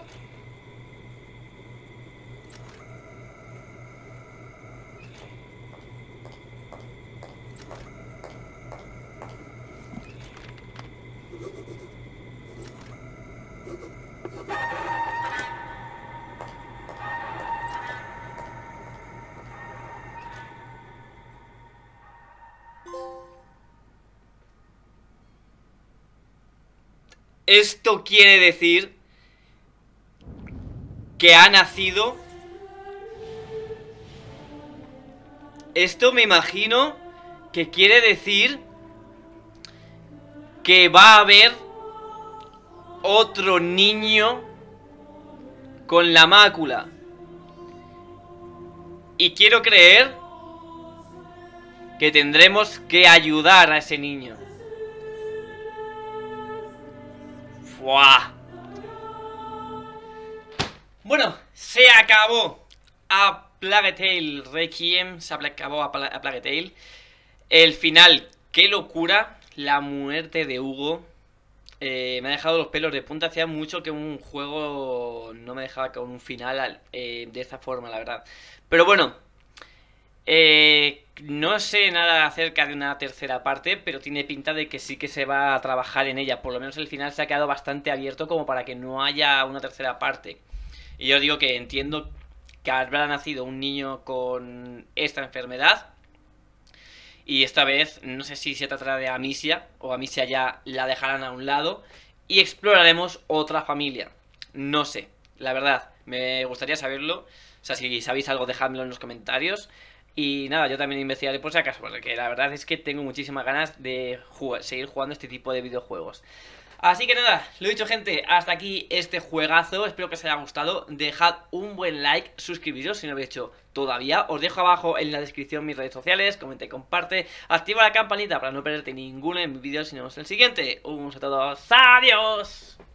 Esto quiere decir que ha nacido... Esto me imagino que quiere decir que va a haber otro niño con la mácula. Y quiero creer que tendremos que ayudar a ese niño. ¡Fua! Bueno, se acabó a Plague Tale Requiem, se acabó a, Pla a Plague. El final, qué locura, la muerte de Hugo. Eh, me ha dejado los pelos de punta. Hacía mucho que un juego no me dejaba con un final eh, de esa forma, la verdad. Pero bueno, eh, no sé nada acerca de una tercera parte, pero tiene pinta de que sí que se va a trabajar en ella. Por lo menos el final se ha quedado bastante abierto como para que no haya una tercera parte. Y yo digo que entiendo que habrá nacido un niño con esta enfermedad. Y esta vez no sé si se tratará de Amicia o Amicia ya la dejarán a un lado. Y exploraremos otra familia. No sé, la verdad, me gustaría saberlo. O sea, si sabéis algo, dejadmelo en los comentarios. Y nada, yo también investigaré por si acaso, porque la verdad es que tengo muchísimas ganas de seguir jugando este tipo de videojuegos. Así que nada, lo dicho gente, hasta aquí este juegazo, espero que os haya gustado, dejad un buen like, suscribiros si no lo habéis hecho todavía, os dejo abajo en la descripción mis redes sociales, comenta y comparte, activa la campanita para no perderte ninguno de mis vídeos. Nos vemos en el siguiente, un saludo. A todos, adiós.